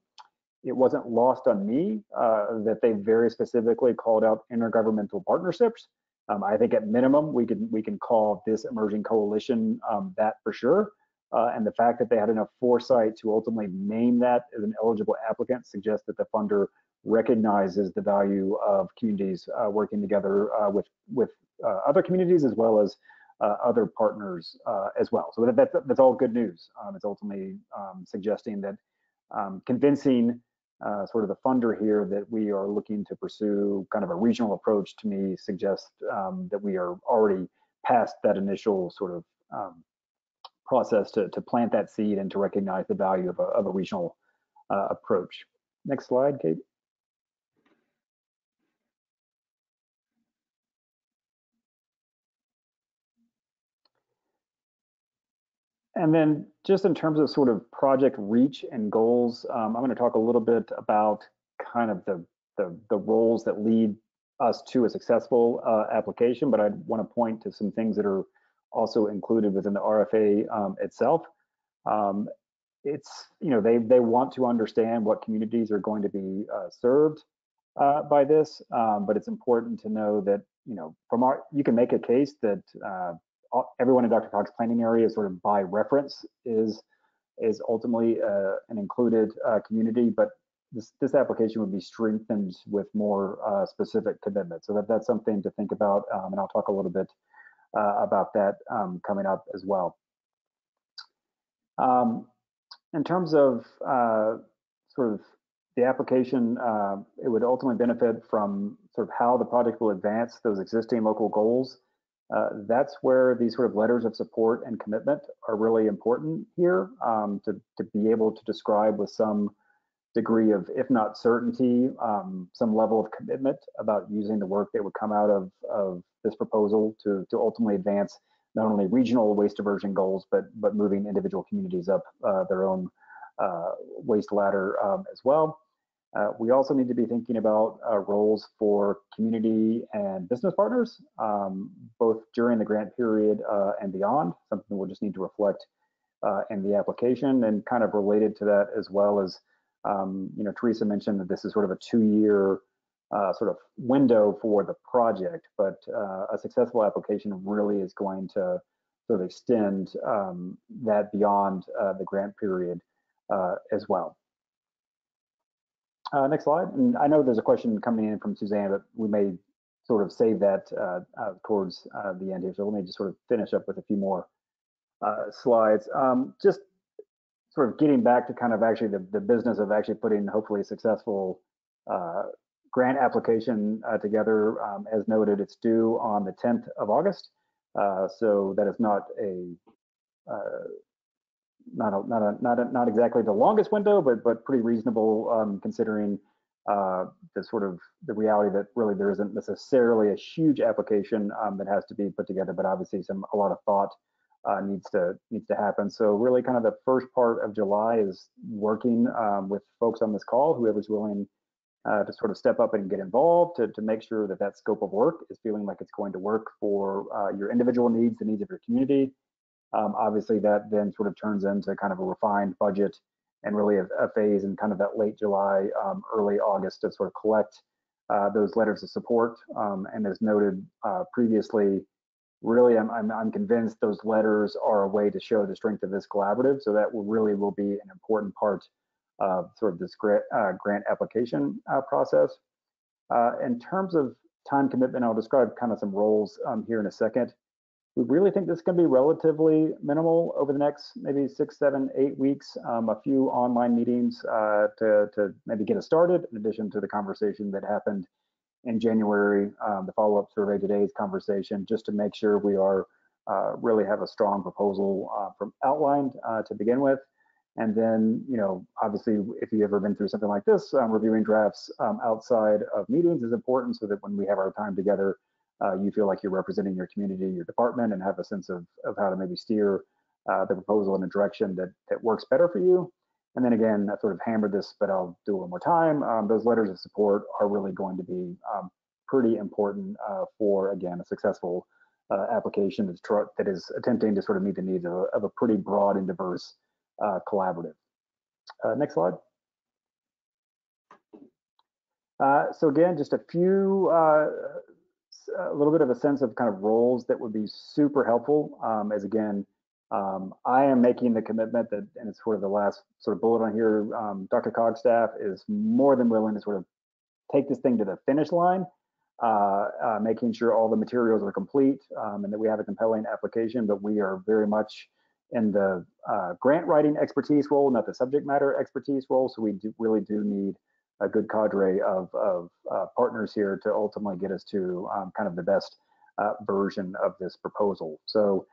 it wasn't lost on me that they very specifically called out intergovernmental partnerships. Um, I think at minimum we can we can call this emerging coalition um, that for sure. Uh, and the fact that they had enough foresight to ultimately name that as an eligible applicant suggests that the funder recognizes the value of communities uh, working together uh, with with uh, other communities as well as uh, other partners uh, as well. So that, that's that's all good news. Um, it's ultimately um, suggesting that um, convincing uh, sort of the funder here that we are looking to pursue kind of a regional approach to me suggests um, that we are already past that initial sort of um, process to, to plant that seed and to recognize the value of a, of a regional uh, approach. Next slide, Kate. And then just in terms of sort of project reach and goals, um, I'm going to talk a little bit about kind of the, the, the roles that lead us to a successful uh, application, but I want to point to some things that are also included within the RFA um, itself. Um, it's, you know, they, they want to understand what communities are going to be uh, served uh, by this, um, but it's important to know that, you know, from our, you can make a case that uh, everyone in DRCOG's planning area sort of by reference is is ultimately uh, an included uh, community, but this, this application would be strengthened with more uh, specific commitments. So that, that's something to think about, um, and I'll talk a little bit uh, about that um, coming up as well. Um, in terms of uh, sort of the application, uh, it would ultimately benefit from sort of how the project will advance those existing local goals uh, that's where these sort of letters of support and commitment are really important here um, to, to be able to describe with some degree of, if not certainty, um, some level of commitment about using the work that would come out of, of this proposal to, to ultimately advance not only regional waste diversion goals, but, but moving individual communities up uh, their own uh, waste ladder um, as well. Uh, we also need to be thinking about uh, roles for community and business partners, um, both during the grant period uh, and beyond, something we'll just need to reflect uh, in the application and kind of related to that as well as, um, you know, Teresa mentioned that this is sort of a two-year uh, sort of window for the project, but uh, a successful application really is going to sort of extend um, that beyond the grant period as well. Uh, next slide. And I know there's a question coming in from Suzanne, but we may sort of save that uh, uh, towards uh, the end here. So let me just sort of finish up with a few more uh, slides. Um, just sort of getting back to kind of actually the, the business of actually putting hopefully successful uh, grant application together. Um, as noted, it's due on the 10th of August. so that is not a not a, not a, not a, not exactly the longest window, but but pretty reasonable um, considering uh, the sort of the reality that really there isn't necessarily a huge application um, that has to be put together, but obviously some a lot of thought uh, needs to needs to happen. So really, kind of the first part of July is working um, with folks on this call, whoever's willing uh, to sort of step up and get involved to, to make sure that that scope of work is feeling like it's going to work for uh, your individual needs, the needs of your community. Um, obviously, that then sort of turns into kind of a refined budget and really a, a phase in kind of that late July, um, early August to sort of collect uh, those letters of support. Um, and as noted uh, previously, really, I'm, I'm, I'm convinced those letters are a way to show the strength of this collaborative. So that will really will be an important part of sort of this grant, uh, grant application uh, process. Uh, in terms of time commitment, I'll describe kind of some roles um, here in a second. We really think this can be relatively minimal over the next maybe six, seven, eight weeks. Um, a few online meetings uh, to, to maybe get us started, in addition to the conversation that happened in January, um, the follow-up survey today's conversation, just to make sure we are uh, really have a strong proposal uh, from outlined uh, to begin with. And then, you know, obviously, if you've ever been through something like this, um, reviewing drafts um, outside of meetings is important so that when we have our time together, uh, you feel like you're representing your community, your department, and have a sense of, of how to maybe steer uh, the proposal in a direction that, that works better for you. And then again, I sort of hammered this, but I'll do it one more time. Um, those letters of support are really going to be um, pretty important uh, for, again, a successful uh, application that's that is attempting to sort of meet the needs of a, of a pretty broad and diverse uh, collaborative. Uh, next slide. Uh, so again, just a few, uh, a little bit of a sense of kind of roles that would be super helpful um, as again, um, I am making the commitment that, and it's sort of the last sort of bullet on here, um, DRCOG staff is more than willing to sort of take this thing to the finish line, uh, uh, making sure all the materials are complete um, and that we have a compelling application, but we are very much in the uh, grant writing expertise role, not the subject matter expertise role. So we do, really do need a good cadre of, of uh, partners here to ultimately get us to um, kind of the best uh, version of this proposal. So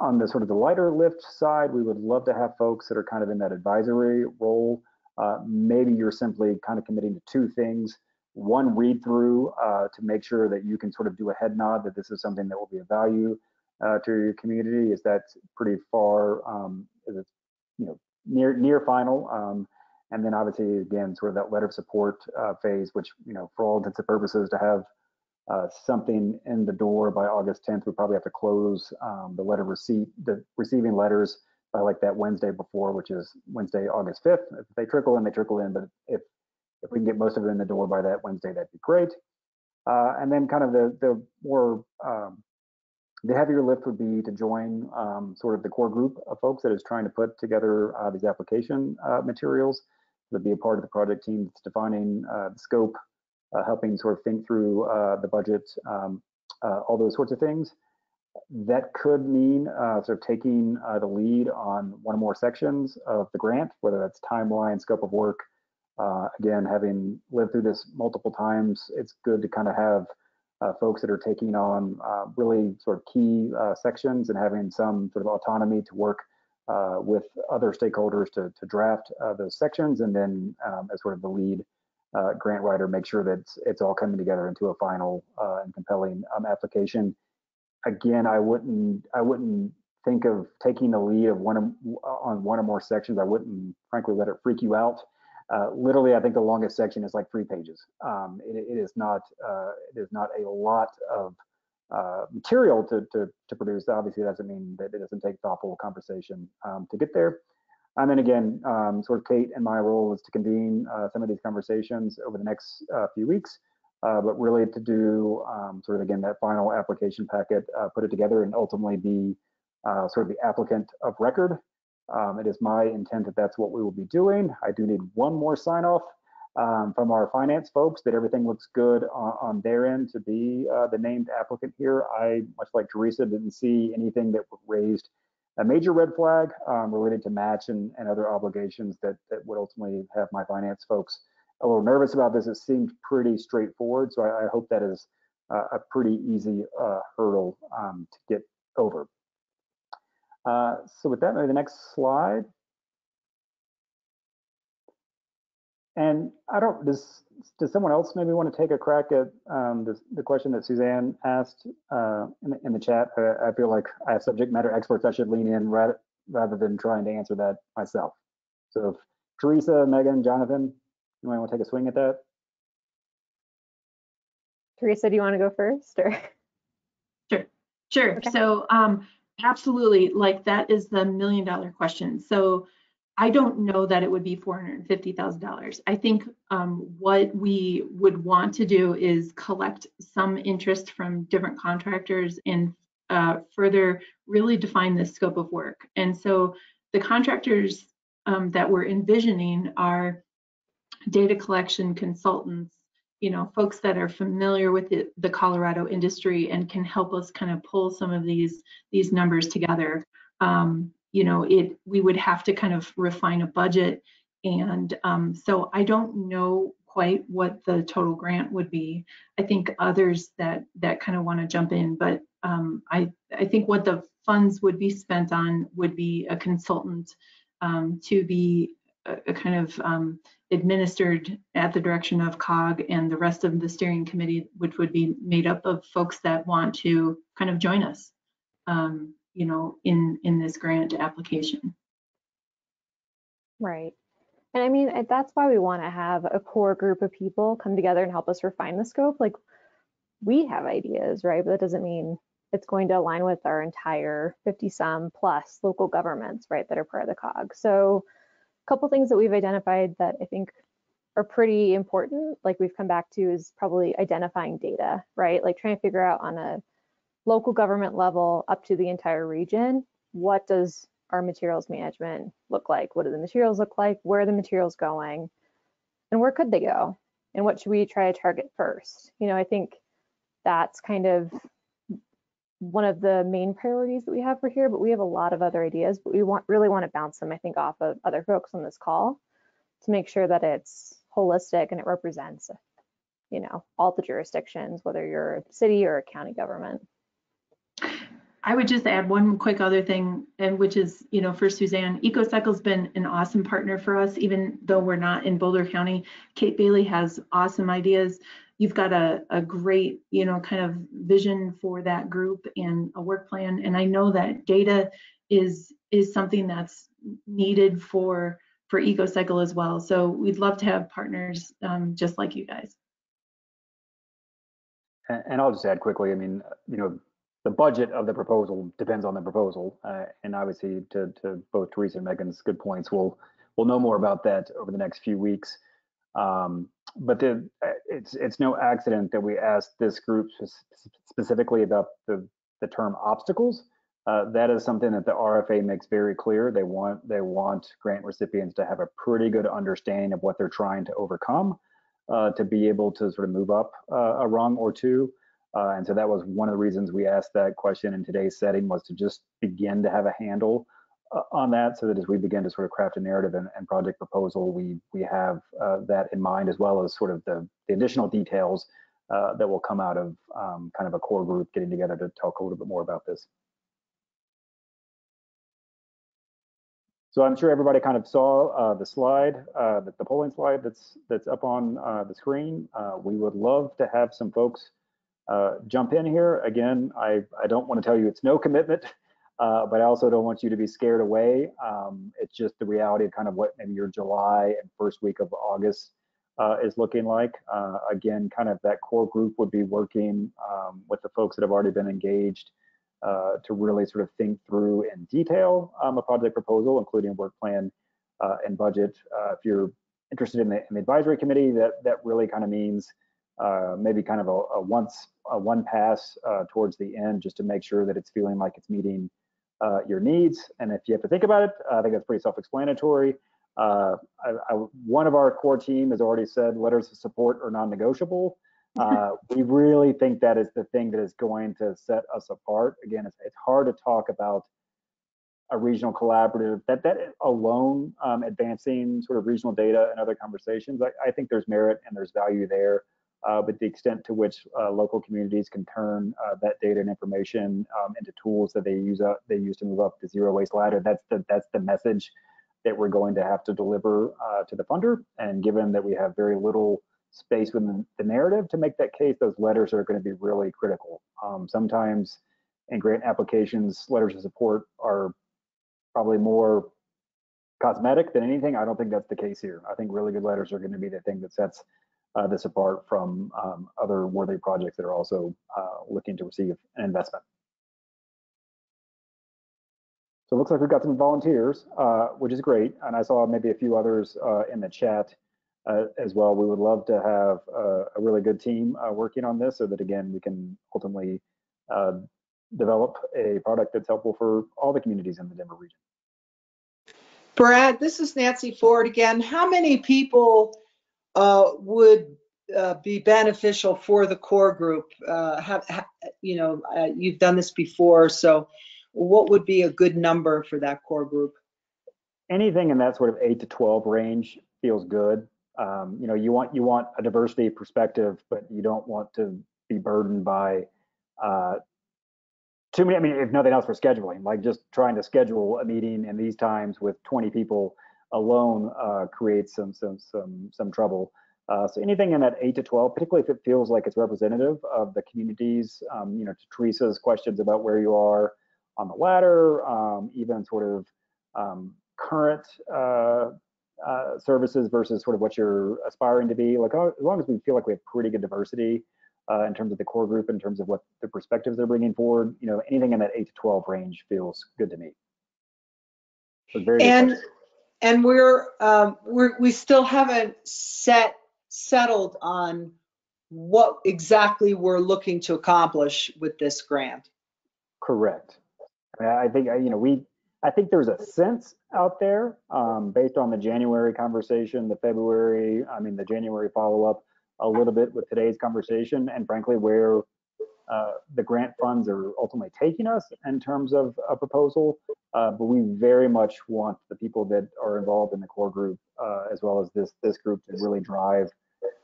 on the sort of the lighter lift side, we would love to have folks that are kind of in that advisory role. Uh, maybe you're simply kind of committing to two things. One, read through uh, to make sure that you can sort of do a head nod that this is something that will be of value uh, to your community? Is that pretty far? Um, is it you know near near final? Um, and then obviously again sort of that letter of support uh, phase, which you know for all intents and purposes to have uh, something in the door by August 10th, we probably have to close um, the letter receipt, the receiving letters by like that Wednesday before, which is Wednesday, August 5th. If they trickle in, they trickle in, but if if we can get most of it in the door by that Wednesday, that'd be great. Uh, and then kind of the the more um, the heavier lift would be to join um, sort of the core group of folks that is trying to put together uh, these application uh, materials, to be a part of the project team that's defining uh, the scope, uh, helping sort of think through uh, the budget, um, all those sorts of things. That could mean sort of taking the lead on one or more sections of the grant, whether that's timeline, scope of work. again, having lived through this multiple times, it's good to kind of have uh, folks that are taking on uh, really sort of key uh, sections and having some sort of autonomy to work uh, with other stakeholders to, to draft uh, those sections and then um, as sort of the lead uh, grant writer make sure that it's, it's, all coming together into a final and compelling um, application. Again, I wouldn't I wouldn't think of taking the lead of one of, on one or more sections. I wouldn't frankly let it freak you out. Uh, literally, I think the longest section is like three pages. Um, it, it is not uh, it is not a lot of uh, material to, to, to produce. Obviously, doesn't mean that it doesn't take thoughtful conversation um, to get there. And then again, um, sort of Kate and my role is to convene uh, some of these conversations over the next uh, few weeks, but really to do um, sort of again that final application packet, put it together, and ultimately be sort of the applicant of record um, it is my intent that that's what we will be doing. I do need one more sign off um, from our finance folks that everything looks good on, on their end to be uh, the named applicant here. I, much like Teresa, didn't see anything that raised a major red flag um, related to match and, and other obligations that, that would ultimately have my finance folks a little nervous about this. It seemed pretty straightforward, so I, I hope that is uh, a pretty easy uh, hurdle um, to get over. Uh, so with that, maybe the next slide. And I don't, does, does someone else maybe want to take a crack at um, the, the question that Suzanne asked uh, in, the, in the chat? I, I feel like I have subject matter experts I should lean in rather, rather than trying to answer that myself. So if Teresa, Megan, Jonathan, you might want to take a swing at that?
Teresa, do you want to go first or?
Sure, sure.
Okay.
So um, absolutely, like that is the million dollar question. So I don't know that it would be $450,000. I think um, what we would want to do is collect some interest from different contractors and uh, further really define the scope of work. And so the contractors um, that we're envisioning are data collection consultants, you know, folks that are familiar with the, the Colorado industry and can help us kind of pull some of these these numbers together. Um, you know, it we would have to kind of refine a budget, and um, so I don't know quite what the total grant would be. I think others that that kind of want to jump in, but um, I I think what the funds would be spent on would be a consultant um, to be a, a kind of um, administered at the direction of COG and the rest of the steering committee, which would be made up of folks that want to kind of join us, um, you know, in in this grant application.
Right. And I mean, that's why we want to have a core group of people come together and help us refine the scope. Like we have ideas, right? But that doesn't mean it's going to align with our entire 50 some plus local governments, right, that are part of the COG. So a couple things that we've identified that I think are pretty important, like we've come back to is probably identifying data, right? Like trying to figure out on a local government level up to the entire region, what does our materials management look like? What do the materials look like? Where are the materials going? And where could they go? And what should we try to target first? You know, I think that's kind of one of the main priorities that we have for here, but we have a lot of other ideas, but we want really want to bounce them, I think, off of other folks on this call to make sure that it's holistic and it represents, you know, all the jurisdictions, whether you're a city or a county government.
I would just add one quick other thing, and which is, you know, for Suzanne, EcoCycle's been an awesome partner for us, even though we're not in Boulder County. Kate Bailey has awesome ideas. You've got a, a great, you know, kind of vision for that group and a work plan. And I know that data is is something that's needed for for EcoCycle as well. So we'd love to have partners um, just like you guys.
And, I'll just add quickly, I mean, you know, the budget of the proposal depends on the proposal. Uh, and obviously to, to both Teresa and Megan's good points, we'll, we'll know more about that over the next few weeks. Um, but the, it's, it's no accident that we asked this group specifically about the, the term obstacles. Uh, that is something that the RFA makes very clear. They want they want grant recipients to have a pretty good understanding of what they're trying to overcome, uh, to be able to sort of move up uh, a rung or two. Uh, and so that was one of the reasons we asked that question in today's setting was to just begin to have a handle uh, on that so that as we begin to sort of craft a narrative and, and project proposal, we we have uh, that in mind as well as sort of the, the additional details uh, that will come out of um, kind of a core group getting together to talk a little bit more about this. So I'm sure everybody kind of saw uh, the slide, uh, the, the, polling slide that's that's up on uh, the screen. Uh, we would love to have some folks uh, jump in here. Again, I, I don't want to tell you it's no commitment, [LAUGHS] uh, but I also don't want you to be scared away. Um, it's just the reality of kind of what maybe your July and first week of August uh, is looking like. Uh, again, kind of that core group would be working um, with the folks that have already been engaged uh, to really sort of think through in detail um, a project proposal, including work plan uh, and budget. if you're interested in the, in the advisory committee, that, that really kind of means uh, maybe kind of a, a once a one pass uh, towards the end just to make sure that it's feeling like it's meeting uh, your needs. And if you have to think about it, I think that's pretty self-explanatory. Uh, I, I, one of our core team has already said letters of support are non-negotiable. [LAUGHS] Uh, we really think that is the thing that is going to set us apart. Again, it's, it's hard to talk about a regional collaborative that that alone um, advancing sort of regional data and other conversations. I, I think there's merit and there's value there but the extent to which uh, local communities can turn uh, that data and information um, into tools that they use they use to move up the zero waste ladder. That's the that's the message that we're going to have to deliver uh, to the funder. And given that we have very little space within the narrative to make that case, those letters are going to be really critical. Um, sometimes in grant applications, letters of support are probably more cosmetic than anything. I don't think that's the case here. I think really good letters are going to be the thing that sets uh, this apart from um, other worthy projects that are also uh, looking to receive an investment. So it looks like we've got some volunteers, uh, which is great. And I saw maybe a few others uh, in the chat uh, as well. We would love to have uh, a really good team working on this so that, again, we can ultimately develop a product that's helpful for all the communities in the Denver region.
Brad, this is Nancy Ford again. How many people uh, would uh, be beneficial for the core group? Uh, have, ha- you know, uh, you've done this before, so what would be a good number for that core group?
anything in that sort of eight to 12 range feels good. Um, you know, you want you want a diversity perspective, but you don't want to be burdened by uh, too many. I mean, if nothing else for scheduling, like just trying to schedule a meeting in these times with 20 people alone uh, creates some some some some trouble. Uh, so anything in that eight to 12, particularly if it feels like it's representative of the communities, um, you know, to Teresa's questions about where you are on the ladder, um, even sort of um, current uh, uh, services versus sort of what you're aspiring to be. Like as long as we feel like we have pretty good diversity uh, in terms of the core group, in terms of what the perspectives they're bringing forward, you know, anything in that eight to 12 range feels good to me. So very
And. And we're, um, we're, we still haven't set, settled on what exactly we're looking to accomplish with this grant.
Correct. I I think, you know, we, I think there's a sense out there um, based on the January conversation, the February, I mean, the January follow-up, a little bit with today's conversation, and frankly, where uh, the grant funds are ultimately taking us in terms of a proposal. Uh, but we very much want the people that are involved in the core group, uh, as well as this this group, to really drive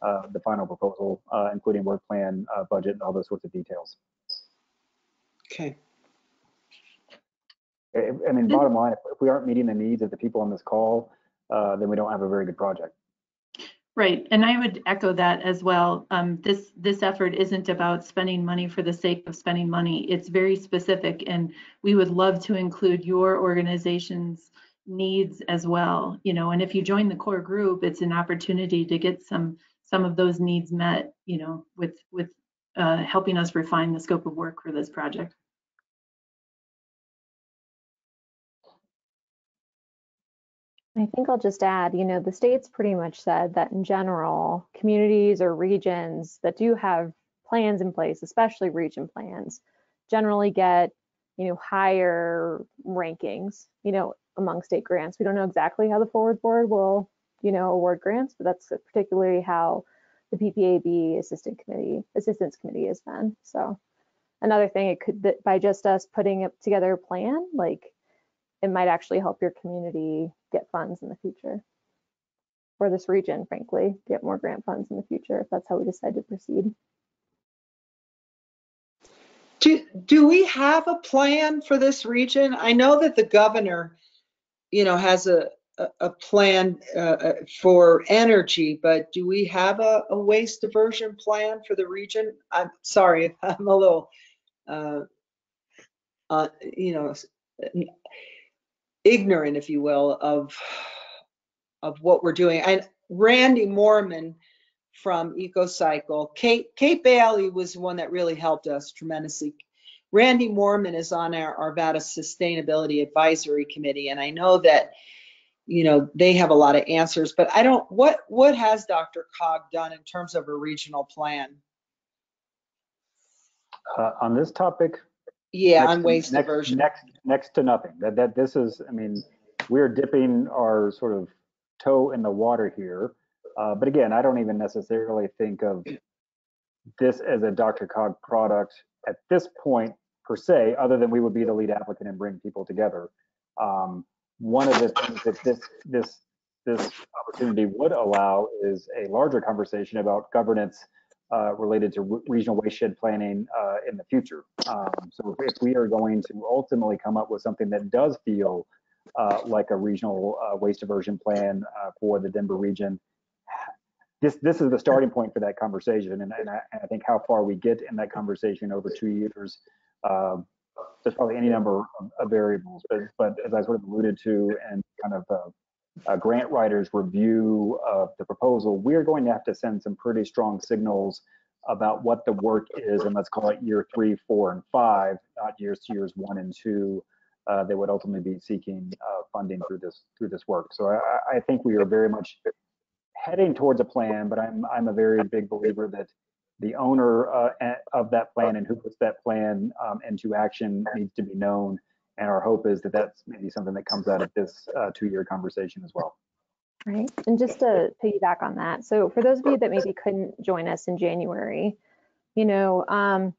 uh, the final proposal, uh, including work plan, uh, budget, and all those sorts of details.
Okay.
I mean, bottom line, if if we aren't meeting the needs of the people on this call, uh, then we don't have a very good project.
Right, and I would echo that as well. Um, this, this effort isn't about spending money for the sake of spending money. It's very specific and we would love to include your organization's needs as well, you know, and if you join the core group, it's an opportunity to get some, some of those needs met, you know, with, with uh, helping us refine the scope of work for this project.
I think I'll just add, you know, the state's pretty much said that in general, communities or regions that do have plans in place, especially region plans, generally get, you know, higher rankings, you know, among state grants. We don't know exactly how the FRWD board will, you know, award grants, but that's particularly how the PPAB assistant committee, assistance committee has been. So another thing, it could, by just us putting together a plan, like it might actually help your community get funds in the future. Or this region, frankly, get more grant funds in the future if that's how we decide to proceed.
Do, do we have a plan for this region? I know that the governor, you know, has a, a, plan uh, uh, for energy, but do we have a, a waste diversion plan for the region? I'm sorry, [LAUGHS] I'm a little, uh, uh, you know, ignorant, if you will, of, of what we're doing. And Randy Morman from EcoCycle, Kate, Kate Bailey was one that really helped us tremendously. Randy Morman is on our Arvada Sustainability Advisory Committee, and I know that, you know, they have a lot of answers, but I don't, what, what has Dr. Cog done in terms of a regional plan?
Uh, on this topic,
Yeah,
next
on
to-
waste
next-
diversion.
Next, next to nothing. That, that, this is, I mean, we're dipping our sort of toe in the water here. Uh, but again, I don't even necessarily think of this as a DRCOG product at this point per se, other than we would be the lead applicant and bring people together. Um, one of the things that this, this, this opportunity would allow is a larger conversation about governance uh, related to re- regional waste shed planning uh, in the future. Um, so if, if we are going to ultimately come up with something that does feel uh, like a regional uh, waste diversion plan uh, for the Denver region, this, this is the starting point for that conversation. And, and I, I think how far we get in that conversation over two years, um, there's probably any number of, of variables, but, but as I sort of alluded to and kind of uh, grant writer's review of the proposal, we're going to have to send some pretty strong signals about what the work is, and let's call it year three, four, and five, not years years one and two. Uh, they would ultimately be seeking uh, funding through this through this work. So I, I think we are very much heading towards a plan, but I'm I'm a very big believer that the owner uh, of that plan and who puts that plan um, into action needs to be known. And our hope is that that's maybe something that comes out of this uh, two-year conversation as well.
Right. And just to piggyback on that, so for those of you that maybe couldn't join us in January, you know, um,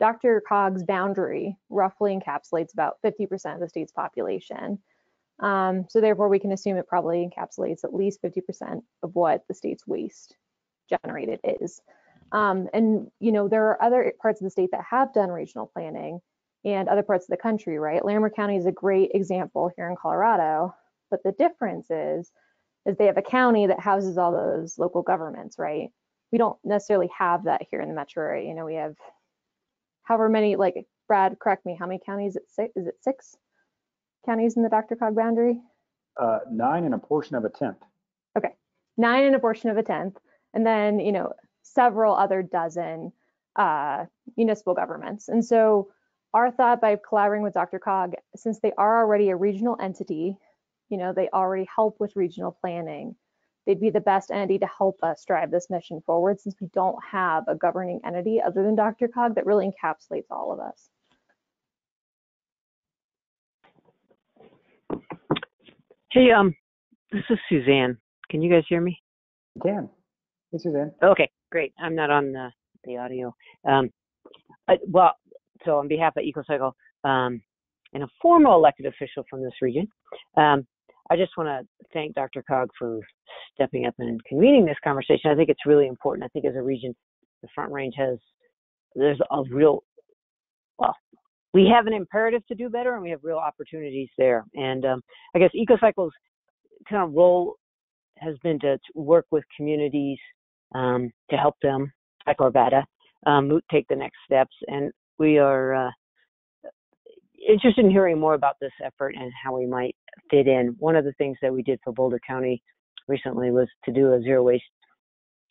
DRCOG's boundary roughly encapsulates about 50% of the state's population. Um, so therefore, we can assume it probably encapsulates at least 50% of what the state's waste generated is. Um, and you know, there are other parts of the state that have done regional planning and other parts of the country, right? Larimer County is a great example here in Colorado, but the difference is, is they have a county that houses all those local governments, right? We don't necessarily have that here in the metro area. You know, we have however many, like Brad, correct me, how many counties? Is it six? Is it six counties in the DRCOG boundary?
Uh, nine and a portion of a tenth.
Okay, nine and a portion of a tenth. And then, you know, several other dozen uh, municipal governments. And so our thought by collaborating with DRCOG, since they are already a regional entity, you know, they already help with regional planning, they'd be the best entity to help us drive this mission forward since we don't have a governing entity other than DRCOG that really encapsulates all of us.
Hey, um, this is Suzanne. Can you guys hear me?
You can. Hey, Suzanne.
Okay, great. I'm not on the, the audio. Um, I, well, so on behalf of EcoCycle um, and a formal elected official from this region, um, I just want to thank DRCOG for stepping up and convening this conversation. I think it's really important. I think as a region, the Front Range has, there's a real, well, we have an imperative to do better and we have real opportunities there. And um, I guess EcoCycle's kind of role has been to, to work with communities um, to help them, like Arvada, um, take the next steps. And we are uh, interested in hearing more about this effort and how we might fit in. One of the things that we did for Boulder County recently was to do a zero waste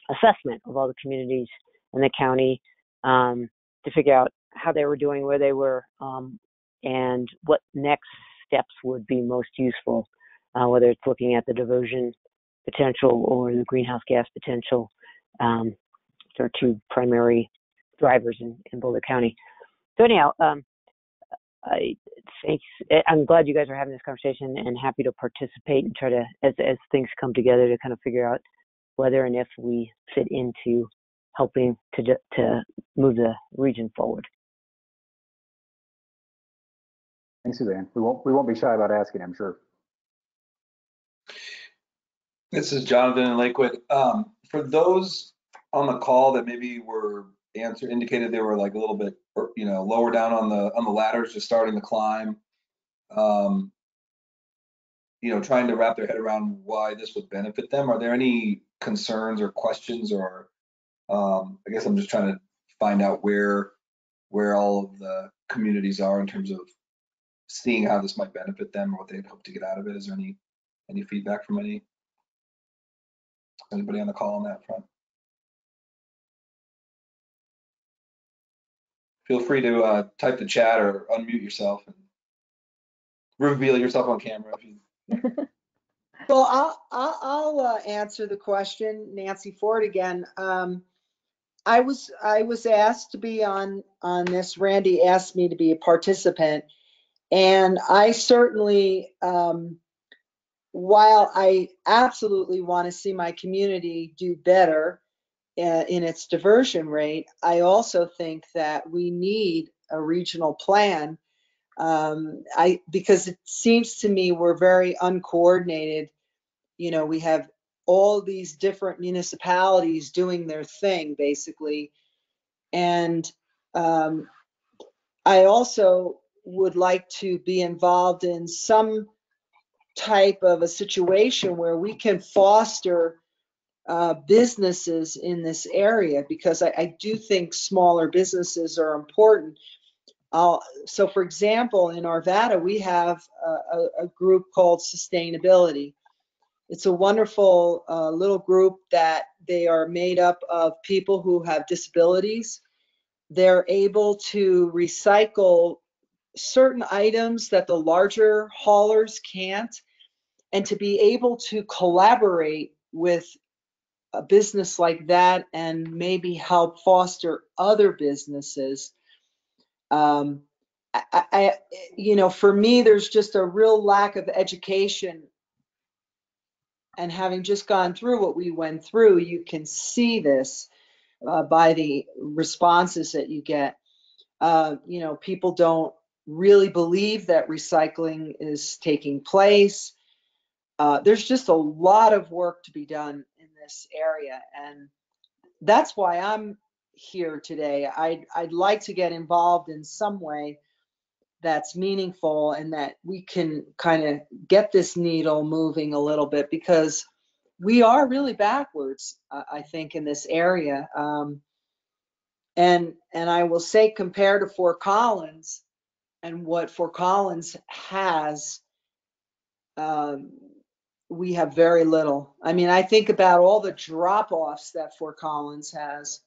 assessment of all the communities in the county um, to figure out how they were doing, where they were, um, and what next steps would be most useful, uh, whether it's looking at the diversion potential or the greenhouse gas potential. Um, there are two primary drivers in, in Boulder County. So anyhow, um, I thanks. I'm glad you guys are having this conversation and happy to participate and try to, as as things come together, to kind of figure out whether and if we fit into helping to to move the region forward.
Thanks, Suzanne. We won't we won't be shy about asking. I'm sure.
This is Jonathan in Lakewood. Um, for those on the call that maybe were answer indicated they were like a little bit, you know, lower down on the on the ladders, just starting to climb. Um, you know, trying to wrap their head around why this would benefit them. Are there any concerns or questions, or um, I guess I'm just trying to find out where where all of the communities are in terms of seeing how this might benefit them or what they'd hope to get out of it. Is there any any feedback from any anybody on the call on that front? Feel free to uh, type the chat or unmute yourself and reveal yourself on camera. [LAUGHS]
Well, I'll, I'll, I'll uh, answer the question, Nancy Ford again. Um, I was I was asked to be on on this. Randy asked me to be a participant, and I certainly, um, while I absolutely want to see my community do better, uh, in its diversion rate, I also think that we need a regional plan um, I because it seems to me we're very uncoordinated. You know, we have all these different municipalities doing their thing basically, and um, I also would like to be involved in some type of a situation where we can foster uh, businesses in this area because I, I do think smaller businesses are important. So for example, in Arvada, we have a, a, a group called Sustainability. It's a wonderful uh, little group that they are made up of people who have disabilities. They're able to recycle certain items that the larger haulers can't and to be able to collaborate with a business like that and maybe help foster other businesses. Um, I, I, you know, for me, there's just a real lack of education. And having just gone through what we went through, you can see this uh, by the responses that you get. Uh, you know, people don't really believe that recycling is taking place. Uh, there's just a lot of work to be done this area, and that's why I'm here today. I'd, I'd like to get involved in some way that's meaningful and that we can kind of get this needle moving a little bit because we are really backwards, uh, I think, in this area. Um, and and I will say, compared to Fort Collins and what Fort Collins has, um, we have very little. I mean, I think about all the drop-offs that Fort Collins has,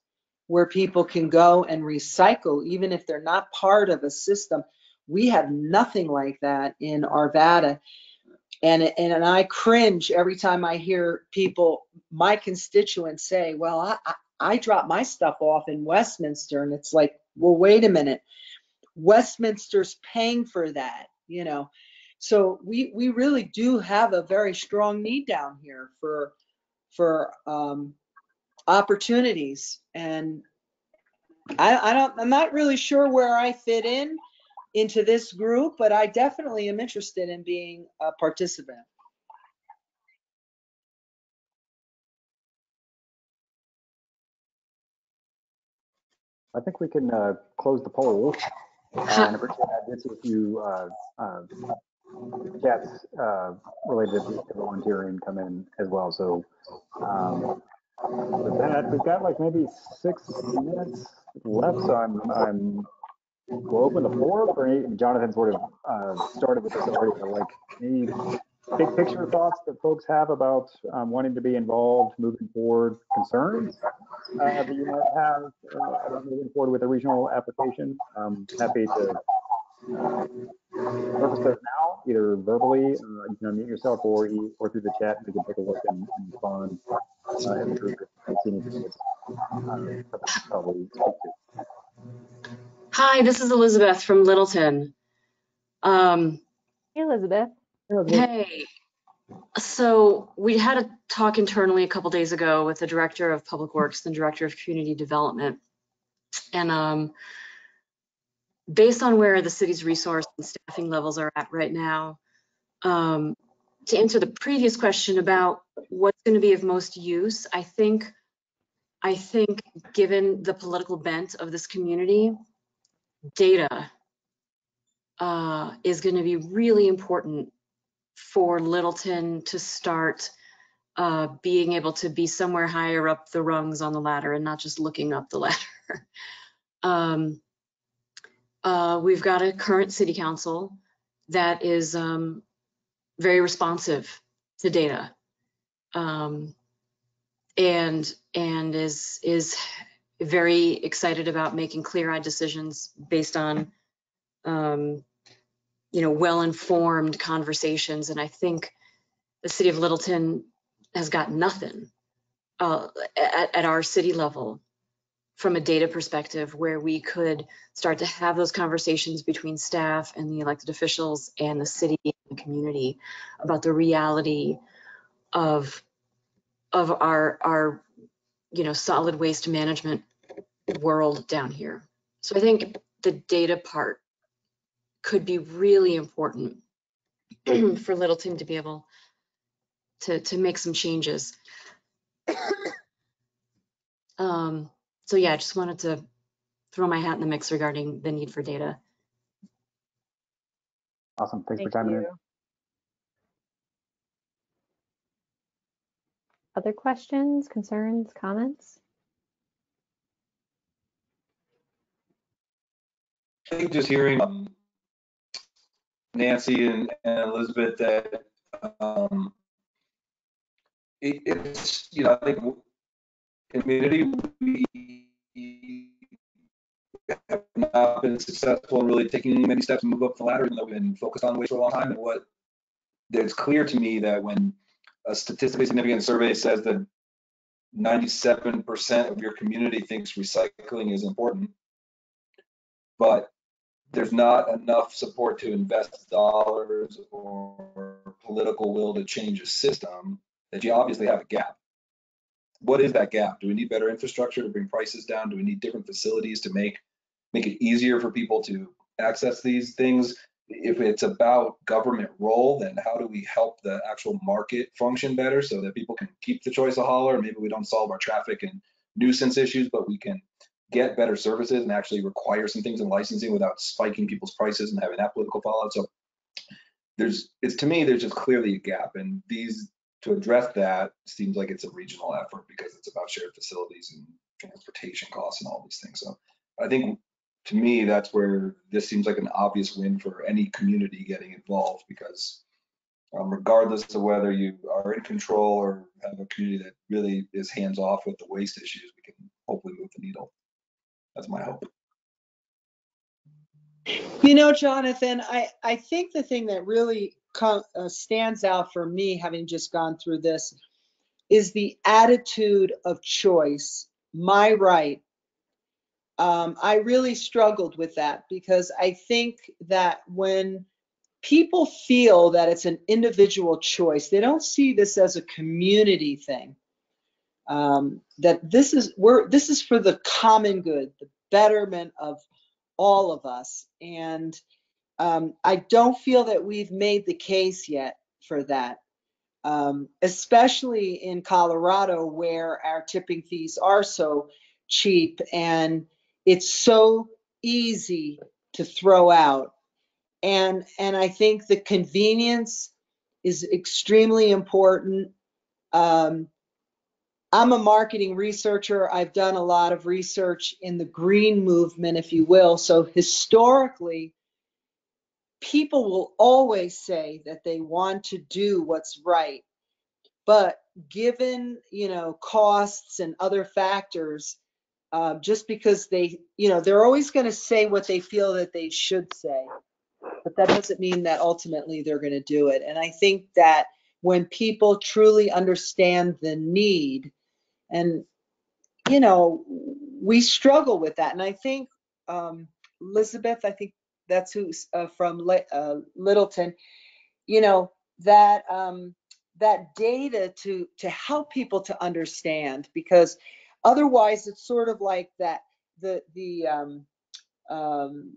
where people can go and recycle, even if they're not part of a system. We have nothing like that in Arvada. And, and, and I cringe every time I hear people, my constituents say, well, I, I, I drop my stuff off in Westminster. And it's like, well, wait a minute. Westminster's paying for that, you know. So we we really do have a very strong need down here for for um, opportunities, and I, I don't I'm not really sure where I fit in into this group, but I definitely am interested in being a participant.
I think we can uh, close the poll. Uh, and I appreciate I did see a few uh, chats uh, related to volunteering come in as well. So um, with that, we've got like maybe six minutes left. So I'm, I'm we'll open the floor for any, Jonathan sort of uh, started with this already, but like any big picture thoughts that folks have about um, wanting to be involved moving forward, concerns uh, that you might have uh, moving forward with a regional application. I'm happy to purpose those now, either verbally, uh, you can unmute yourself, or or through the chat. We can take a look and, and respond uh, as a group. if anything that's, probably speak to.
Hi, this is Elizabeth from Littleton. Um,
Hey, Elizabeth.
hey, so we had a talk internally a couple days ago with the director of public works and director of community development. And um, based on where the city's resource and staffing levels are at right now, um, to answer the previous question about what's going to be of most use, I think, I think given the political bent of this community, data uh, is going to be really important for Littleton to start uh, being able to be somewhere higher up the rungs on the ladder and not just looking up the ladder. [LAUGHS] um, uh, we've got a current city council that is um, very responsive to data. Um, and and is is very excited about making clear-eyed decisions based on um, you know well-informed conversations. And i think the city of littleton has got nothing uh, at, at our city level from a data perspective where we could start to have those conversations between staff and the elected officials and the city and the community about the reality of of our our you know solid waste management world down here. So i think the data part could be really important [CLEARS THROAT] for littleton to be able to to make some changes. [COUGHS] Um so yeah, I just wanted to throw my hat in the mix regarding the need for data.
Awesome. Thanks
Thank
for chiming in.
Other questions, concerns, comments?
I think just hearing um, Nancy and, and Elizabeth that um, it, it's you know I think community we have not been successful in really taking many steps to move up the ladder, even though we've been focused on waste for a long time. And what it's clear to me that when a statistically significant survey says that 97% of your community thinks recycling is important, but there's not enough support to invest dollars or political will to change a system, that you obviously have a gap. What is that gap? Do we need better infrastructure to bring prices down? Do we need different facilities to make make it easier for people to access these things? If it's about government role, then how do we help the actual market function better so that people can keep the choice of hauler? Maybe we don't solve our traffic and nuisance issues, but we can get better services and actually require some things in licensing without spiking people's prices and having that political fallout. So there's, it's to me, there's just clearly a gap, and these to address that seems like it's a regional effort because it's about shared facilities and transportation costs and all these things. So I think to me, that's where this seems like an obvious win for any community getting involved because um, regardless of whether you are in control or have a community that really is hands off with the waste issues, we can hopefully move the needle. That's my hope.
You know, Jonathan, I, I think the thing that really uh, stands out for me, having just gone through this, is the attitude of choice, my right. Um, I really struggled with that because I think that when people feel that it's an individual choice, they don't see this as a community thing. Um, that this is we're this is for the common good, the betterment of all of us. And um, I don't feel that we've made the case yet for that, um, especially in Colorado where our tipping fees are so cheap and it's so easy to throw out. And, and I think the convenience is extremely important. Um, I'm a marketing researcher. I've done a lot of research in the green movement, if you will. So historically, people will always say that they want to do what's right. But given, you know, costs and other factors, uh, just because they, you know, they're always going to say what they feel that they should say. But that doesn't mean that ultimately they're going to do it. And I think that when people truly understand the need, and, you know, we struggle with that. And I think, um, Elizabeth, I think that's who's uh, from uh, Littleton, you know, that, um, that data to, to help people to understand, because otherwise it's sort of like that, the, the, um, um,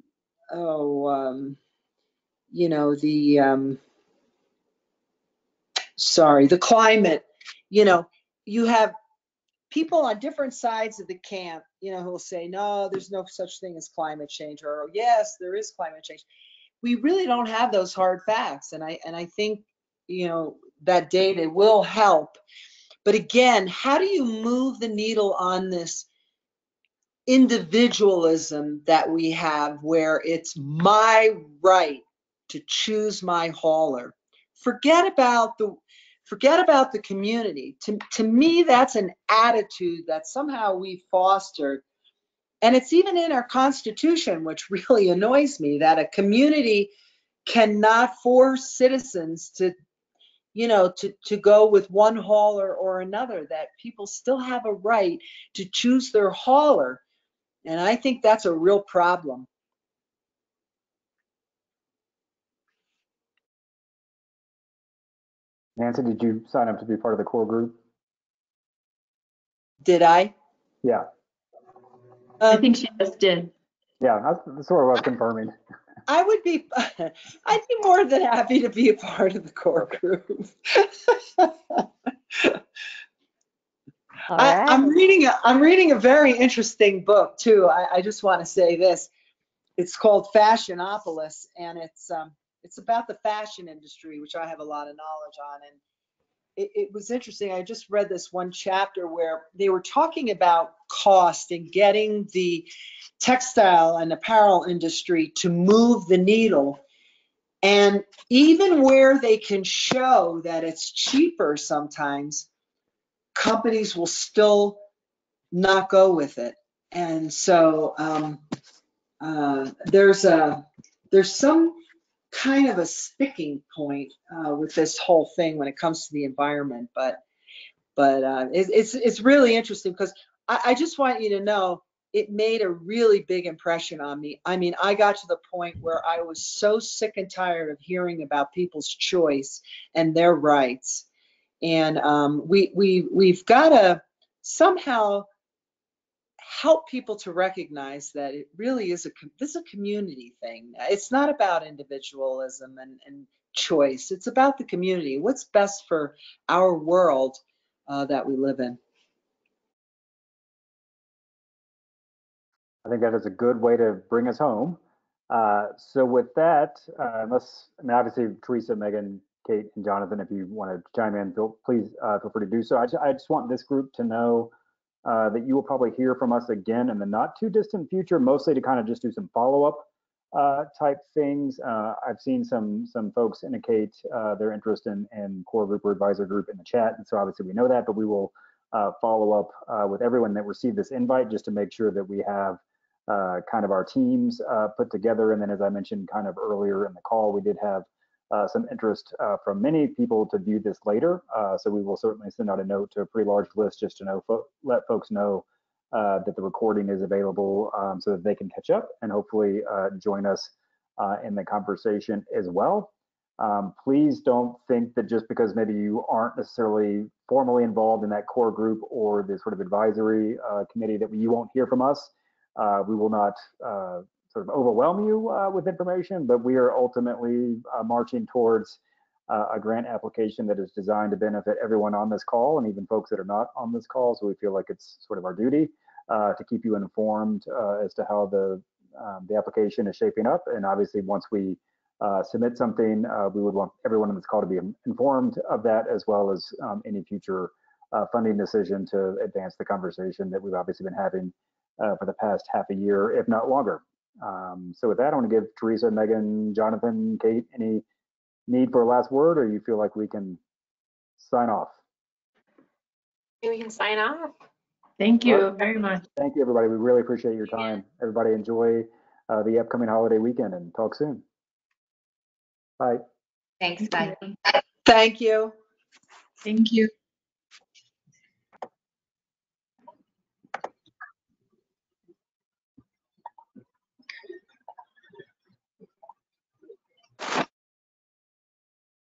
oh, um, you know, the, um, sorry, the climate, you know, you have people on different sides of the camp, you know, who will say, no, there's no such thing as climate change, or yes, there is climate change. We really don't have those hard facts. And I, and I think, you know, that data will help. But again, how do you move the needle on this individualism that we have where it's my right to choose my hauler? Forget about the forget about the community. To, to me, that's an attitude that somehow we fostered. And it's even in our Constitution, which really [LAUGHS] annoys me, that a community cannot force citizens to, you know, to, to go with one hauler or another, that people still have a right to choose their hauler. And I think that's a real problem.
Nancy, did you sign up to be part of the core group?
Did I?
Yeah,
I
Um,
think she just did.
yeah, that's, that's what I was confirming. [LAUGHS]
I would be, [LAUGHS] I'd be more than happy to be a part of the core group. I, I'm reading a, I'm reading a very interesting book too. I, I just want to say this. It's called Fashionopolis, and it's um, it's about the fashion industry, which I have a lot of knowledge on. And it, it was interesting. I just read this one chapter where they were talking about cost and getting the textile and apparel industry to move the needle. And even where they can show that it's cheaper sometimes, companies will still not go with it. And so um, uh, there's a there's some kind of a sticking point uh, with this whole thing when it comes to the environment. But but uh, it, it's it's really interesting because I, I just want you to know it made a really big impression on me. I mean, I got to the point where I was so sick and tired of hearing about people's choice and their rights, and um, we we we've got to somehow help people to recognize that it really is a this is a community thing. It's not about individualism and, and choice. It's about the community. What's best for our world uh, that we live in.
I think that is a good way to bring us home. Uh, so with that, uh, unless, I mean, obviously Teresa, Megan, Kate, and Jonathan, if you want to chime in, feel, please uh, feel free to do so. I I just want this group to know uh, that you will probably hear from us again in the not too distant future, mostly to kind of just do some follow-up uh, type things. Uh, I've seen some some folks indicate uh, their interest in, in core group or advisor group in the chat, and so obviously we know that, but we will uh, follow up with everyone that received this invite just to make sure that we have kind of our teams put together. And then, as I mentioned kind of earlier in the call, we did have some interest uh, from many people to view this later. Uh, so we will certainly send out a note to a pretty large list just to know, fo let folks know uh, that the recording is available um, so that they can catch up and hopefully join us in the conversation as well. Um, please don't think that just because maybe you aren't necessarily formally involved in that core group or the sort of advisory committee that you won't hear from us. Uh, we will not uh, sort of overwhelm you uh, with information, but we are ultimately uh, marching towards uh, a grant application that is designed to benefit everyone on this call and even folks that are not on this call. So we feel like it's sort of our duty uh, to keep you informed as to how the um, the application is shaping up. And obviously, once we submit something, we would want everyone on this call to be informed of that, as well as um, any future funding decision to advance the conversation that we've obviously been having uh, for the past half a year, if not longer. Um, so with that, I want to give Teresa, Megan, Jonathan, Kate, any need for a last word, or you feel like we can sign off?
We can sign off.
Thank you very much.
Thank you, everybody. We really appreciate your time. Everybody enjoy uh, the upcoming holiday weekend and talk soon. Bye.
Thanks, bye.
Thank you.
Thank you.